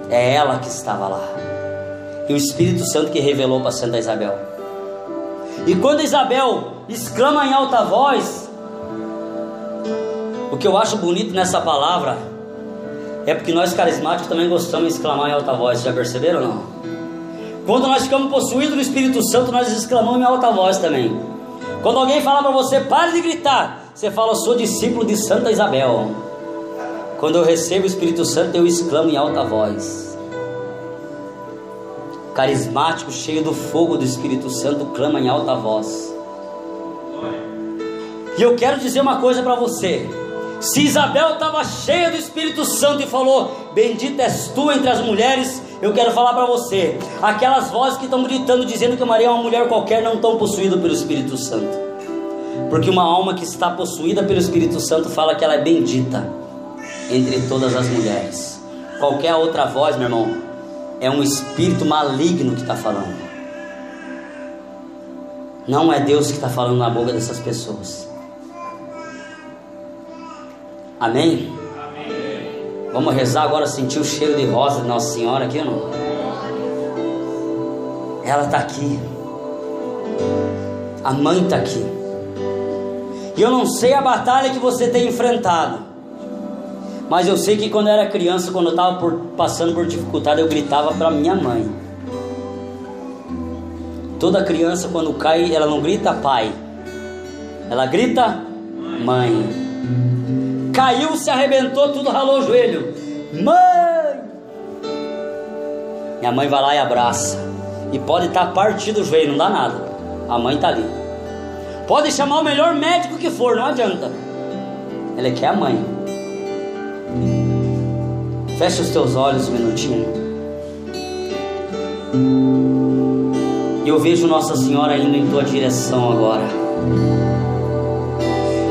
é ela que estava lá. E o Espírito Santo que revelou para Santa Isabel. E quando Isabel exclama em alta voz, o que eu acho bonito nessa palavra é porque nós carismáticos também gostamos de exclamar em alta voz, já perceberam ou não? Quando nós ficamos possuídos no Espírito Santo, nós exclamamos em alta voz também. Quando alguém fala para você, pare de gritar, você fala, sou discípulo de Santa Isabel. Quando eu recebo o Espírito Santo, eu exclamo em alta voz. Carismático, cheio do fogo do Espírito Santo, clama em alta voz. E eu quero dizer uma coisa para você. Se Isabel estava cheia do Espírito Santo e falou: Bendita és tu entre as mulheres, Eu quero falar para você, aquelas vozes que estão gritando dizendo que Maria é uma mulher qualquer não estão possuídas pelo Espírito Santo. Porque uma alma que está possuída pelo Espírito Santo fala que ela é bendita entre todas as mulheres. Qualquer outra voz, meu irmão, é um espírito maligno que está falando. Não é Deus que está falando na boca dessas pessoas. Amém? Vamos rezar agora, sentir o cheiro de rosa de Nossa Senhora aqui ou não? Ela está aqui. A mãe está aqui. E eu não sei a batalha que você tem enfrentado. Mas eu sei que quando eu era criança, quando eu estava passando por dificuldade, eu gritava para minha mãe. Toda criança, quando cai, ela não grita pai, ela grita mãe. Caiu, se arrebentou, tudo ralou o joelho. Mãe! Minha mãe vai lá e abraça. E pode estar tá partido o joelho, não dá nada. A mãe está ali. Pode chamar o melhor médico que for, não adianta. Ela quer a mãe. Fecha os teus olhos um minutinho. E eu vejo Nossa Senhora indo em tua direção agora.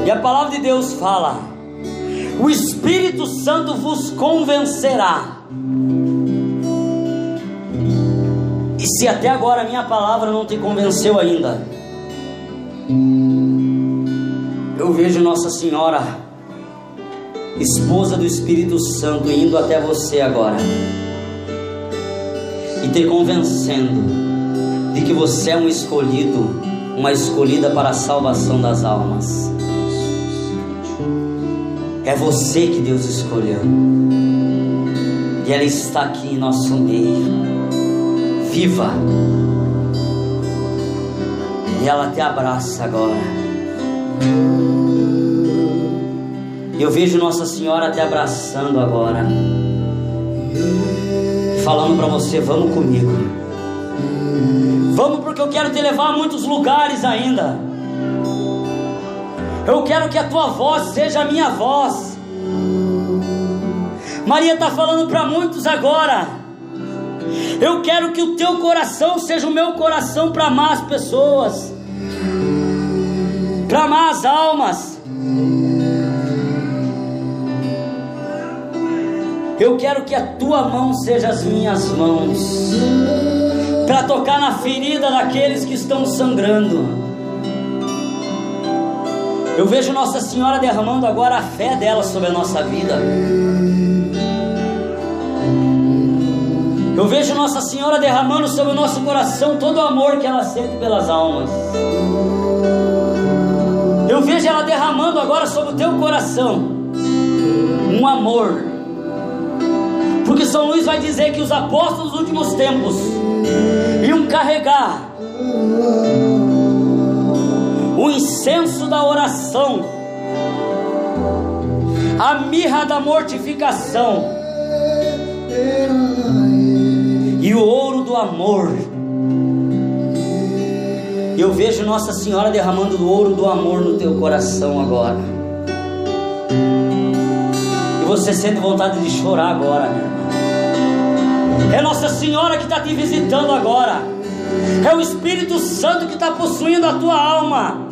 E a palavra de Deus fala o Espírito Santo vos convencerá. E se até agora a minha palavra não te convenceu ainda, eu vejo Nossa Senhora, esposa do Espírito Santo, indo até você agora e te convencendo de que você é um escolhido, uma escolhida para a salvação das almas. É você que Deus escolheu. E ela está aqui em nosso meio. Viva. E ela te abraça agora. Eu vejo Nossa Senhora te abraçando agora. Falando para você, vamos comigo. Vamos porque eu quero te levar a muitos lugares ainda. Eu quero que a tua voz seja a minha voz. Maria está falando para muitos agora. Eu quero que o teu coração seja o meu coração para amar as pessoas, para amar as almas. Eu quero que a tua mão seja as minhas mãos, para tocar na ferida daqueles que estão sangrando. Eu vejo Nossa Senhora derramando agora a fé dela sobre a nossa vida. Eu vejo Nossa Senhora derramando sobre o nosso coração todo o amor que ela sente pelas almas. Eu vejo ela derramando agora sobre o teu coração um amor. Porque São Luís vai dizer que os apóstolos dos últimos tempos iam carregar o incenso da oração, a mirra da mortificação e o ouro do amor. Eu vejo Nossa Senhora derramando o ouro do amor no teu coração agora. E você sente vontade de chorar agora, meu irmão. É Nossa Senhora que está te visitando agora. É o Espírito Santo que está possuindo a tua alma.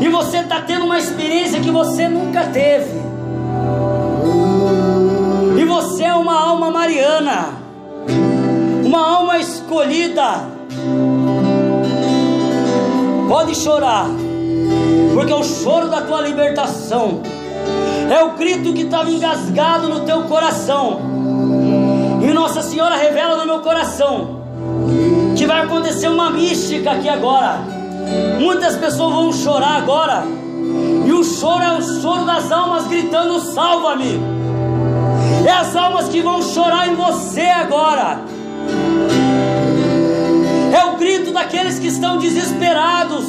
E você está tendo uma experiência que você nunca teve. E você é uma alma mariana, uma alma escolhida. Pode chorar, porque o choro da tua libertação é o grito que estava engasgado no teu coração. E Nossa Senhora revela no meu coração que vai acontecer uma mística aqui agora. Muitas pessoas vão chorar agora. E o choro é o choro das almas gritando: salva-me. É as almas que vão chorar em você agora. É o grito daqueles que estão desesperados.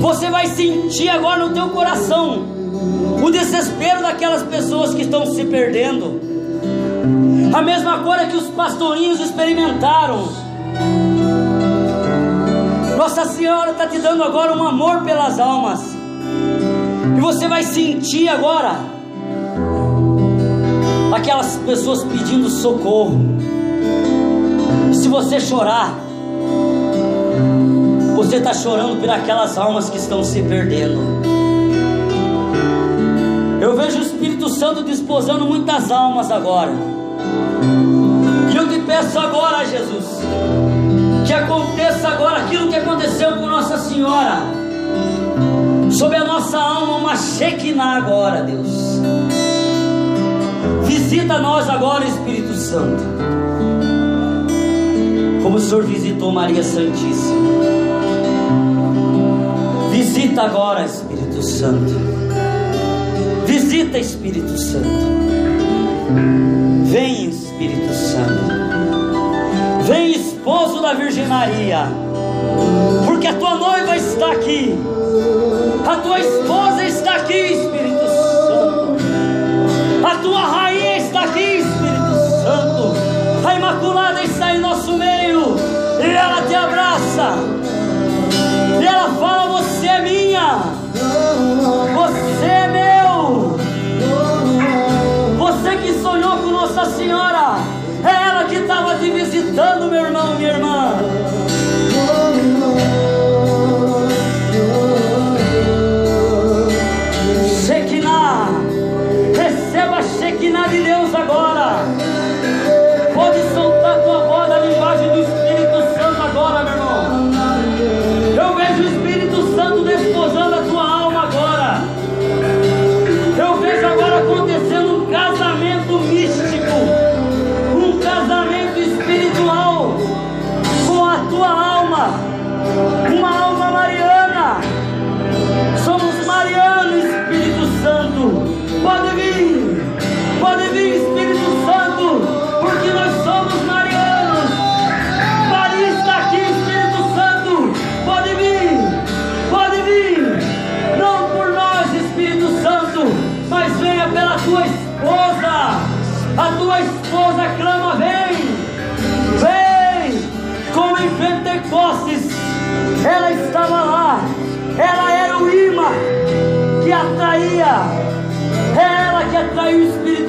Você vai sentir agora no teu coração o desespero daquelas pessoas que estão se perdendo. A mesma coisa que os pastorinhos experimentaram. Nossa Senhora está te dando agora um amor pelas almas. E você vai sentir agora aquelas pessoas pedindo socorro. E se você chorar, você está chorando por aquelas almas que estão se perdendo. Eu vejo o Espírito Santo desposando muitas almas agora. E eu te peço agora, Jesus, que aconteça agora aquilo que aconteceu com Nossa Senhora. Sobre a nossa alma, uma Shekinah agora, Deus. Visita nós agora, Espírito Santo. Como o Senhor visitou Maria Santíssima. Visita agora, Espírito Santo. Visita, Espírito Santo. Vem, Espírito Santo. Virgem Maria. Porque a tua noiva está aqui.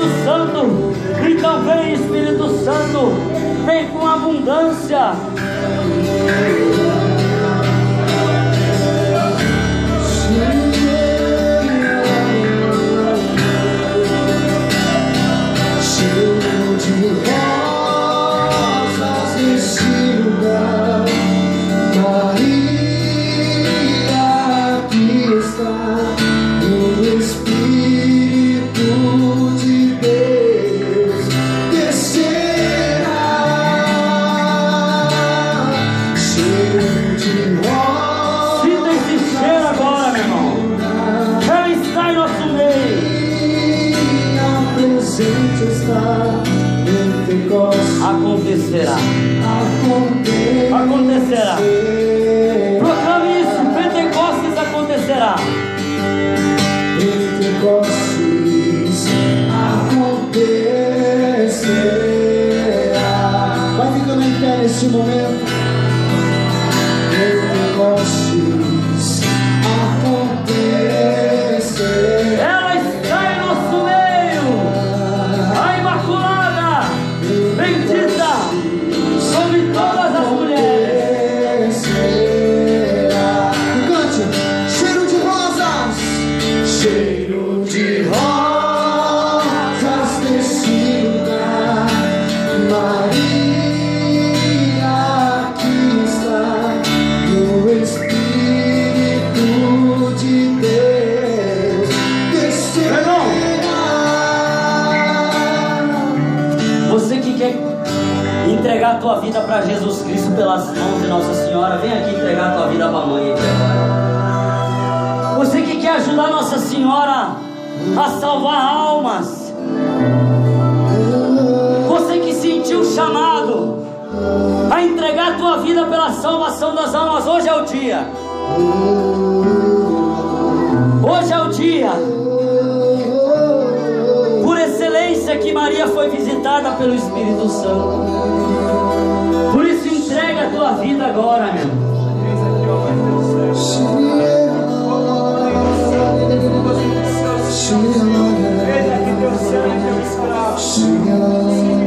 Espírito Santo. Então vem, Espírito Santo, vem com abundância. Acontecerá. acontecerá. Senhora, vem aqui entregar a tua vida para a mãe aqui agora. Você que quer ajudar Nossa Senhora a salvar almas. Você que sentiu o chamado a entregar a tua vida pela salvação das almas, hoje é o dia. Hoje é o dia. Por excelência que Maria foi visitada pelo Espírito Santo. Tua vida agora, meu. Cheiro Seu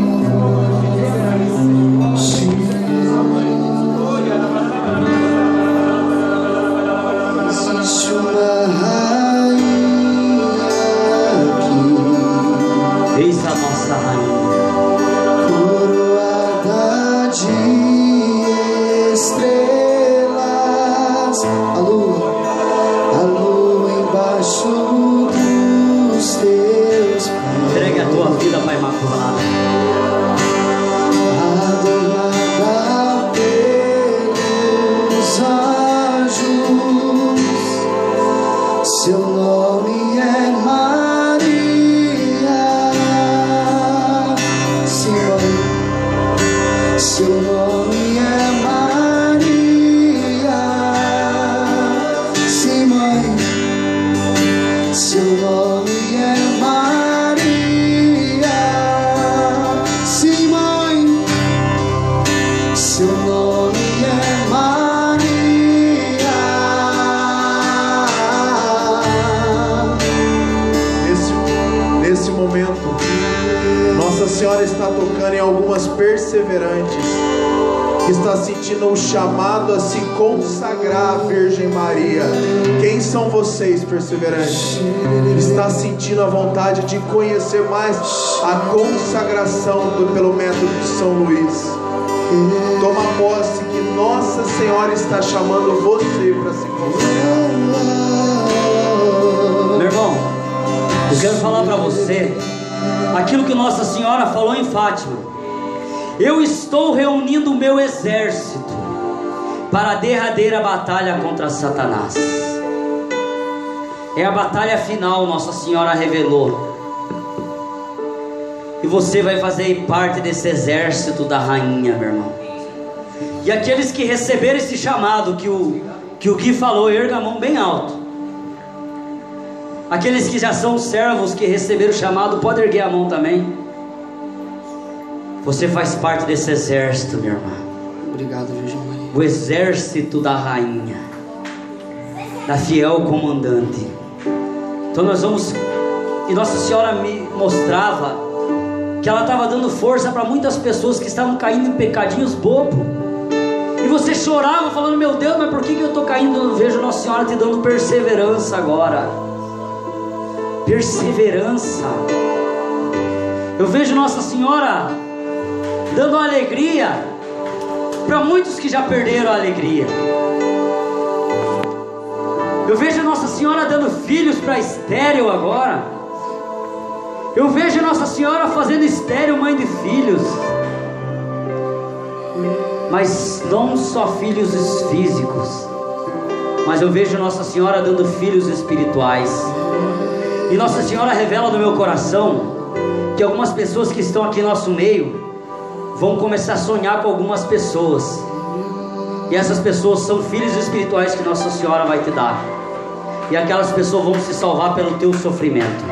chamado a se consagrar à Virgem Maria. Quem são vocês, perseverantes? Está sentindo a vontade de conhecer mais a consagração do- pelo método de São Luís. Toma posse que Nossa Senhora está chamando você para se consagrar. Meu irmão, eu quero falar para você aquilo que Nossa Senhora falou em Fátima. Eu estou reunindo o meu exército para a derradeira batalha contra Satanás. É a batalha final, Nossa Senhora revelou. E você vai fazer parte desse exército da rainha, meu irmão. E aqueles que receberam esse chamado que o que o Gui falou, erga a mão bem alto. Aqueles que já são servos que receberam o chamado, pode erguer a mão também. Você faz parte desse exército, minha irmã. Obrigado, Maria. O exército da rainha, da fiel comandante. Então nós vamos. E Nossa Senhora me mostrava que ela estava dando força para muitas pessoas que estavam caindo em pecadinhos bobos. E você chorava falando, meu Deus, mas por que, que eu estou caindo? Eu vejo Nossa Senhora te dando perseverança agora. Perseverança. Eu vejo Nossa Senhora dando alegria para muitos que já perderam a alegria. Eu vejo Nossa Senhora dando filhos para estéreo agora. Eu vejo Nossa Senhora fazendo estéreo mãe de filhos. Mas não só filhos físicos, mas eu vejo Nossa Senhora dando filhos espirituais. E Nossa Senhora revela no meu coração que algumas pessoas que estão aqui no nosso meio vão começar a sonhar com algumas pessoas. E essas pessoas são filhos espirituais que Nossa Senhora vai te dar. E aquelas pessoas vão se salvar pelo teu sofrimento.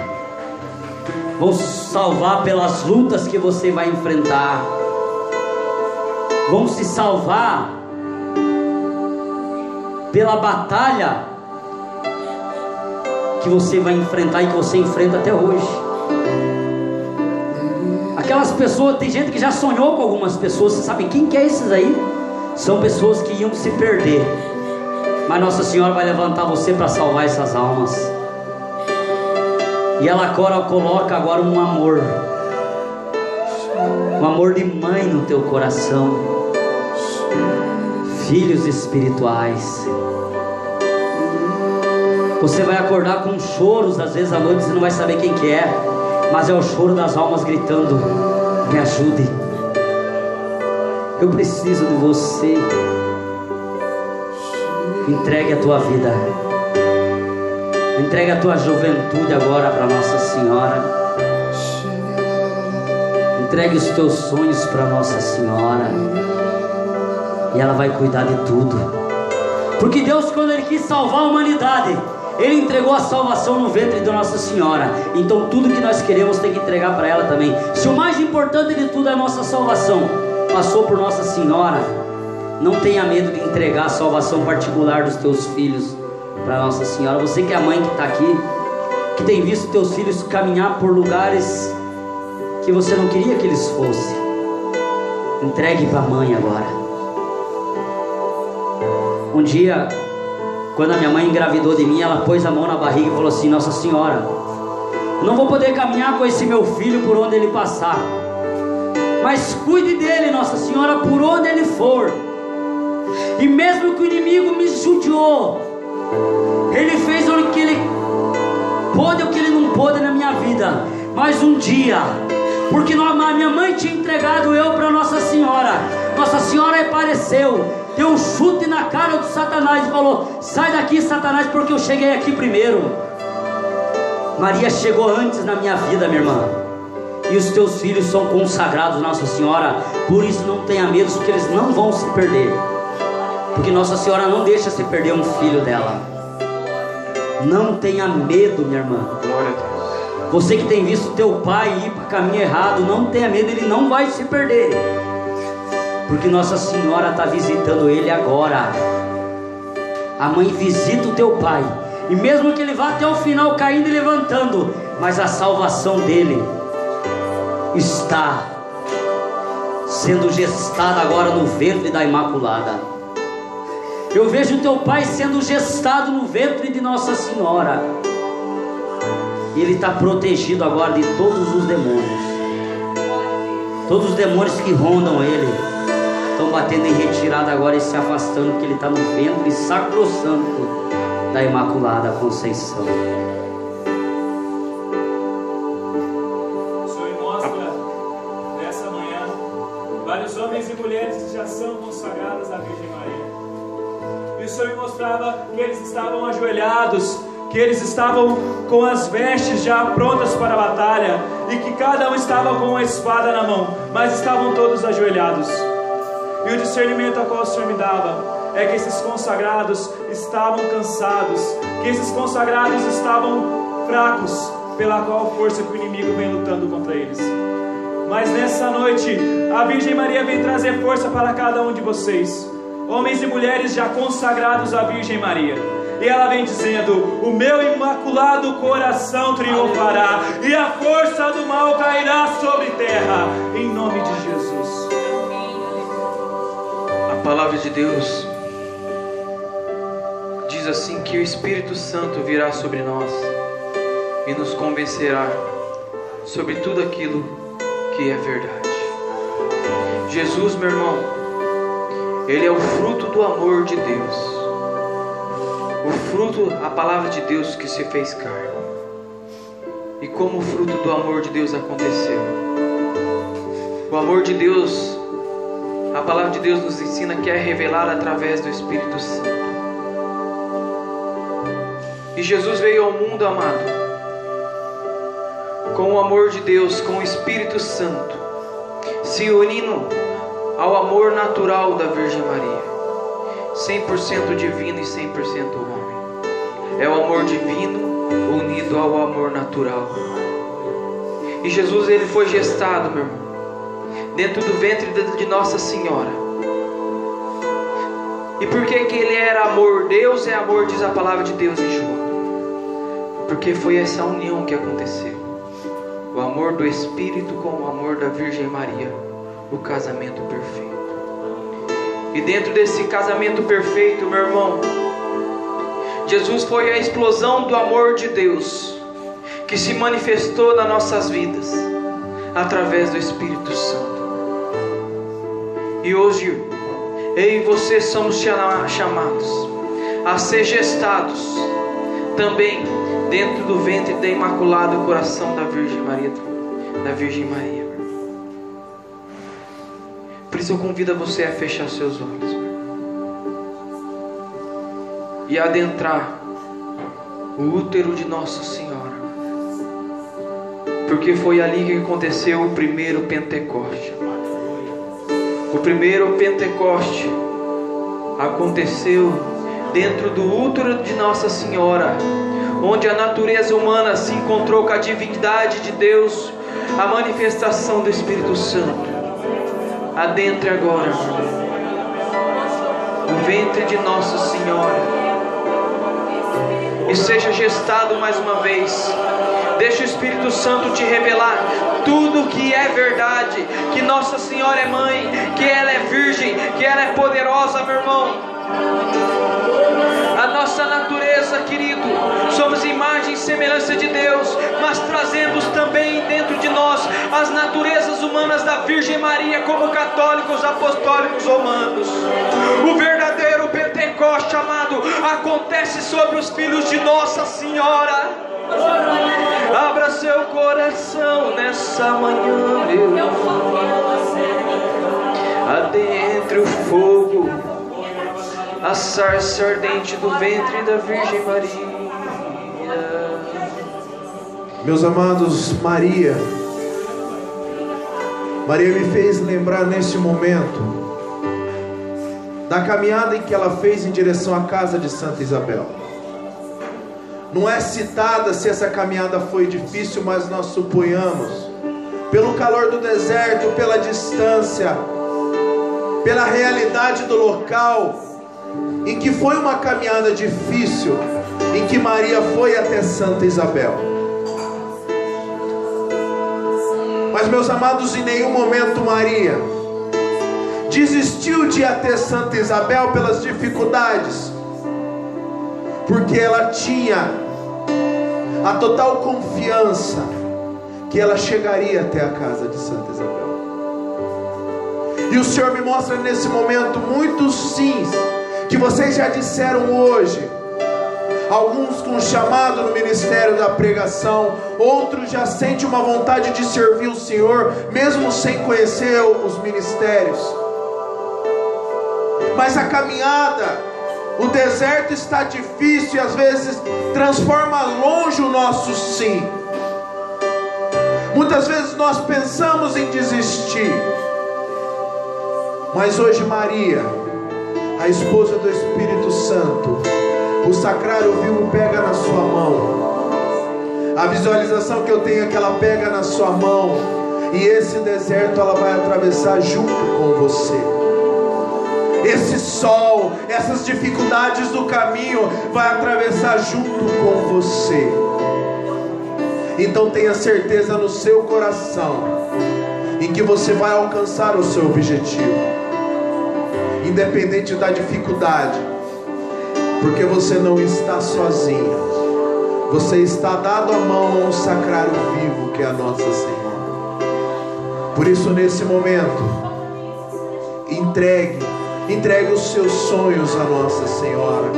Vão se salvar pelas lutas que você vai enfrentar. Vão se salvar pela batalha que você vai enfrentar e que você enfrenta até hoje. Aquelas pessoas, tem gente que já sonhou com algumas pessoas, você sabe quem que é esses aí? São pessoas que iam se perder. Mas Nossa Senhora vai levantar você para salvar essas almas. E ela agora coloca agora um amor. Um amor de mãe no teu coração. Filhos espirituais. Você vai acordar com choros, às vezes à noite você não vai saber quem que é, mas é o choro das almas gritando: Me ajude. Eu preciso de você. Entregue a tua vida. Entregue a tua juventude agora para Nossa Senhora. Entregue os teus sonhos para Nossa Senhora. E ela vai cuidar de tudo. Porque Deus, quando Ele quis salvar a humanidade, Ele entregou a salvação no ventre de Nossa Senhora. Então, tudo que nós queremos tem que entregar para ela também. Se o mais importante de tudo é a nossa salvação, passou por Nossa Senhora, não tenha medo de entregar a salvação particular dos teus filhos para Nossa Senhora. Você que é a mãe que está aqui, que tem visto teus filhos caminhar por lugares que você não queria que eles fossem, entregue para a mãe agora. Um dia, quando a minha mãe engravidou de mim, ela pôs a mão na barriga e falou assim: Nossa Senhora, eu não vou poder caminhar com esse meu filho por onde ele passar, mas cuide dele, Nossa Senhora, por onde ele for. E mesmo que o inimigo me judiou, ele fez o que ele pôde o que ele não pôde na minha vida. Mas um dia, porque minha mãe tinha entregado eu para Nossa Senhora, Nossa Senhora apareceu, deu um chute na cara do Satanás e falou: Sai daqui, Satanás, porque eu cheguei aqui primeiro. Maria chegou antes na minha vida, minha irmã. E os teus filhos são consagrados, Nossa Senhora. Por isso não tenha medo, porque eles não vão se perder. Porque Nossa Senhora não deixa se perder um filho dela. Não tenha medo, minha irmã. Glória a Deus. Você que tem visto teu pai ir para caminho errado, não tenha medo, ele não vai se perder. Porque Nossa Senhora está visitando ele agora. A mãe visita o teu pai. E mesmo que ele vá até o final caindo e levantando, mas a salvação dele está sendo gestada agora no ventre da Imaculada. Eu vejo teu pai sendo gestado no ventre de Nossa Senhora. Ele está protegido agora de todos os demônios. Todos os demônios que rondam ele estão batendo em retirada agora e se afastando, porque ele está no ventre sacrossanto da Imaculada Conceição. O Senhor mostra nessa manhã vários homens e mulheres que já são consagrados à Virgem Maria. E o Senhor mostrava que eles estavam ajoelhados, que eles estavam com as vestes já prontas para a batalha e que cada um estava com uma espada na mão, mas estavam todos ajoelhados. E o discernimento a qual o Senhor me dava é que esses consagrados estavam cansados, que esses consagrados estavam fracos, pela qual força que o inimigo vem lutando contra eles. Mas nessa noite, a Virgem Maria vem trazer força para cada um de vocês, homens e mulheres já consagrados à Virgem Maria. E ela vem dizendo: O meu imaculado coração triunfará, e a força do mal cairá sobre terra, em nome de Jesus. Palavra de Deus diz assim que o Espírito Santo virá sobre nós e nos convencerá sobre tudo aquilo que é verdade. Jesus, meu irmão, ele é o fruto do amor de Deus. O fruto, a palavra de Deus que se fez carne. E como o fruto do amor de Deus aconteceu? O amor de Deus, a palavra de Deus nos ensina que é revelada através do Espírito Santo. E Jesus veio ao mundo amado, com o amor de Deus, com o Espírito Santo, se unindo ao amor natural da Virgem Maria, 100% divino e 100% homem. É o amor divino unido ao amor natural. E Jesus ele foi gestado, meu irmão, dentro do ventre de Nossa Senhora. E por que que ele era amor? Deus é amor, diz a palavra de Deus em João. Porque foi essa união que aconteceu. O amor do Espírito com o amor da Virgem Maria, o casamento perfeito. E dentro desse casamento perfeito, meu irmão, Jesus foi a explosão do amor de Deus que se manifestou nas nossas vidas através do Espírito Santo. E hoje eu e você somos chamados a ser gestados também dentro do ventre da Imaculada Coração da Virgem Maria, da Virgem Maria. Por isso eu convido você a fechar seus olhos e adentrar o útero de Nossa Senhora, porque foi ali que aconteceu o primeiro Pentecoste. O primeiro Pentecoste aconteceu dentro do útero de Nossa Senhora, onde a natureza humana se encontrou com a divindade de Deus, a manifestação do Espírito Santo. Adentre agora o ventre de Nossa Senhora e seja gestado mais uma vez. Deixa o Espírito Santo te revelar tudo que é verdade, que Nossa Senhora é mãe, que ela é virgem, que ela é poderosa, meu irmão. A nossa natureza, querido, somos imagem e semelhança de Deus, mas trazemos também dentro de nós as naturezas humanas da Virgem Maria, como católicos apostólicos romanos. O verdadeiro Pentecoste, amado, acontece sobre os filhos de Nossa Senhora. Abra seu coração nessa manhã, meu. Adentre o fogo, a sarça ardente do ventre da Virgem Maria. Meus amados, Maria Maria me fez lembrar neste momento da caminhada em que ela fez em direção à casa de Santa Isabel. Não é citada se essa caminhada foi difícil, mas nós suponhamos, pelo calor do deserto, pela distância, pela realidade do local, em que foi uma caminhada difícil, em que Maria foi até Santa Isabel. Mas, meus amados, em nenhum momento Maria desistiu de ir até Santa Isabel pelas dificuldades, porque ela tinha a total confiança que ela chegaria até a casa de Santa Isabel. E o Senhor me mostra nesse momento muitos sims que vocês já disseram hoje. Alguns com chamado no ministério da pregação, outros já sentem uma vontade de servir o Senhor, mesmo sem conhecer os ministérios. Mas a caminhada, o deserto está difícil e às vezes transforma longe o nosso sim. Muitas vezes nós pensamos em desistir, mas hoje Maria, a esposa do Espírito Santo, o sacrário vivo pega na sua mão. A visualização que eu tenho é que ela pega na sua mão e esse deserto ela vai atravessar junto com você. Esse sol, essas dificuldades do caminho vai atravessar junto com você. Então tenha certeza no seu coração em que você vai alcançar o seu objetivo independente da dificuldade, porque você não está sozinho. Você está dado a mão a um sacrário vivo que é a Nossa Senhora. Por isso, nesse momento, entregue, entregue os seus sonhos à Nossa Senhora.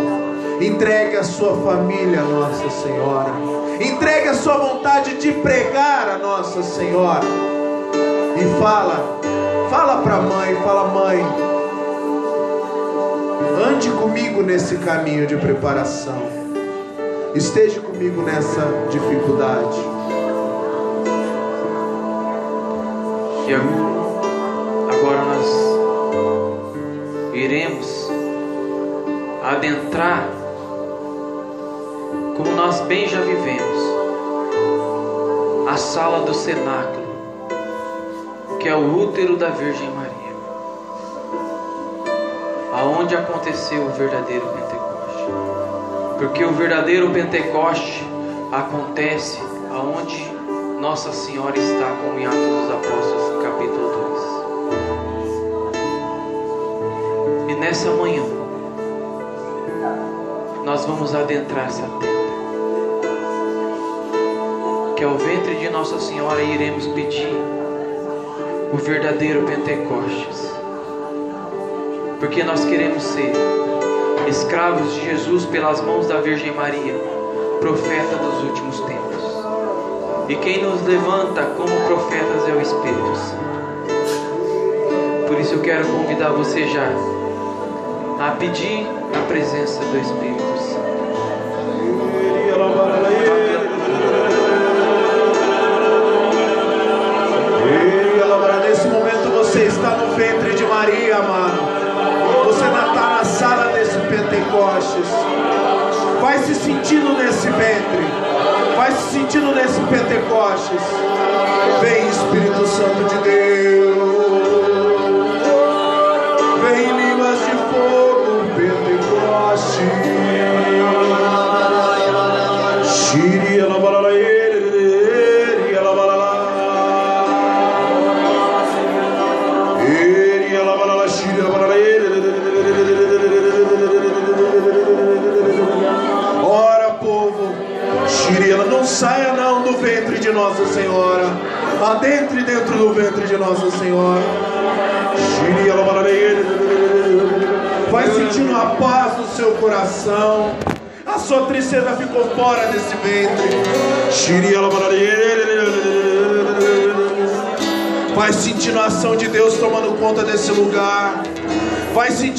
Entregue a sua família à Nossa Senhora. Entregue a sua vontade de pregar a Nossa Senhora. E fala, fala para a mãe, fala mãe, Ande comigo nesse caminho de preparação. Esteja comigo nessa dificuldade. E agora nós iremos adentrar como nós bem já vivemos a sala do cenáculo, que é o útero da Virgem Maria aonde aconteceu o verdadeiro Pentecoste. Porque o verdadeiro Pentecoste acontece aonde Nossa Senhora está, como em Atos dos Apóstolos, capítulo 2. Nessa manhã, nós vamos adentrar essa tenda, que é o ventre de Nossa Senhora, iremos pedir o verdadeiro Pentecostes porque nós queremos ser escravos de Jesus pelas mãos da Virgem Maria, profeta dos últimos tempos. E quem nos levanta como profetas é o Espírito Santo. Por isso eu quero convidar você já a pedir a presença do Espírito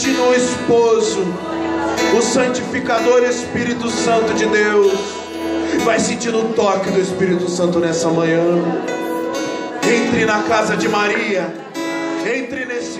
O esposo, o santificador Espírito Santo de Deus Vai sentindo o toque do Espírito Santo nessa manhã. Entre na casa de Maria. Entre nesse.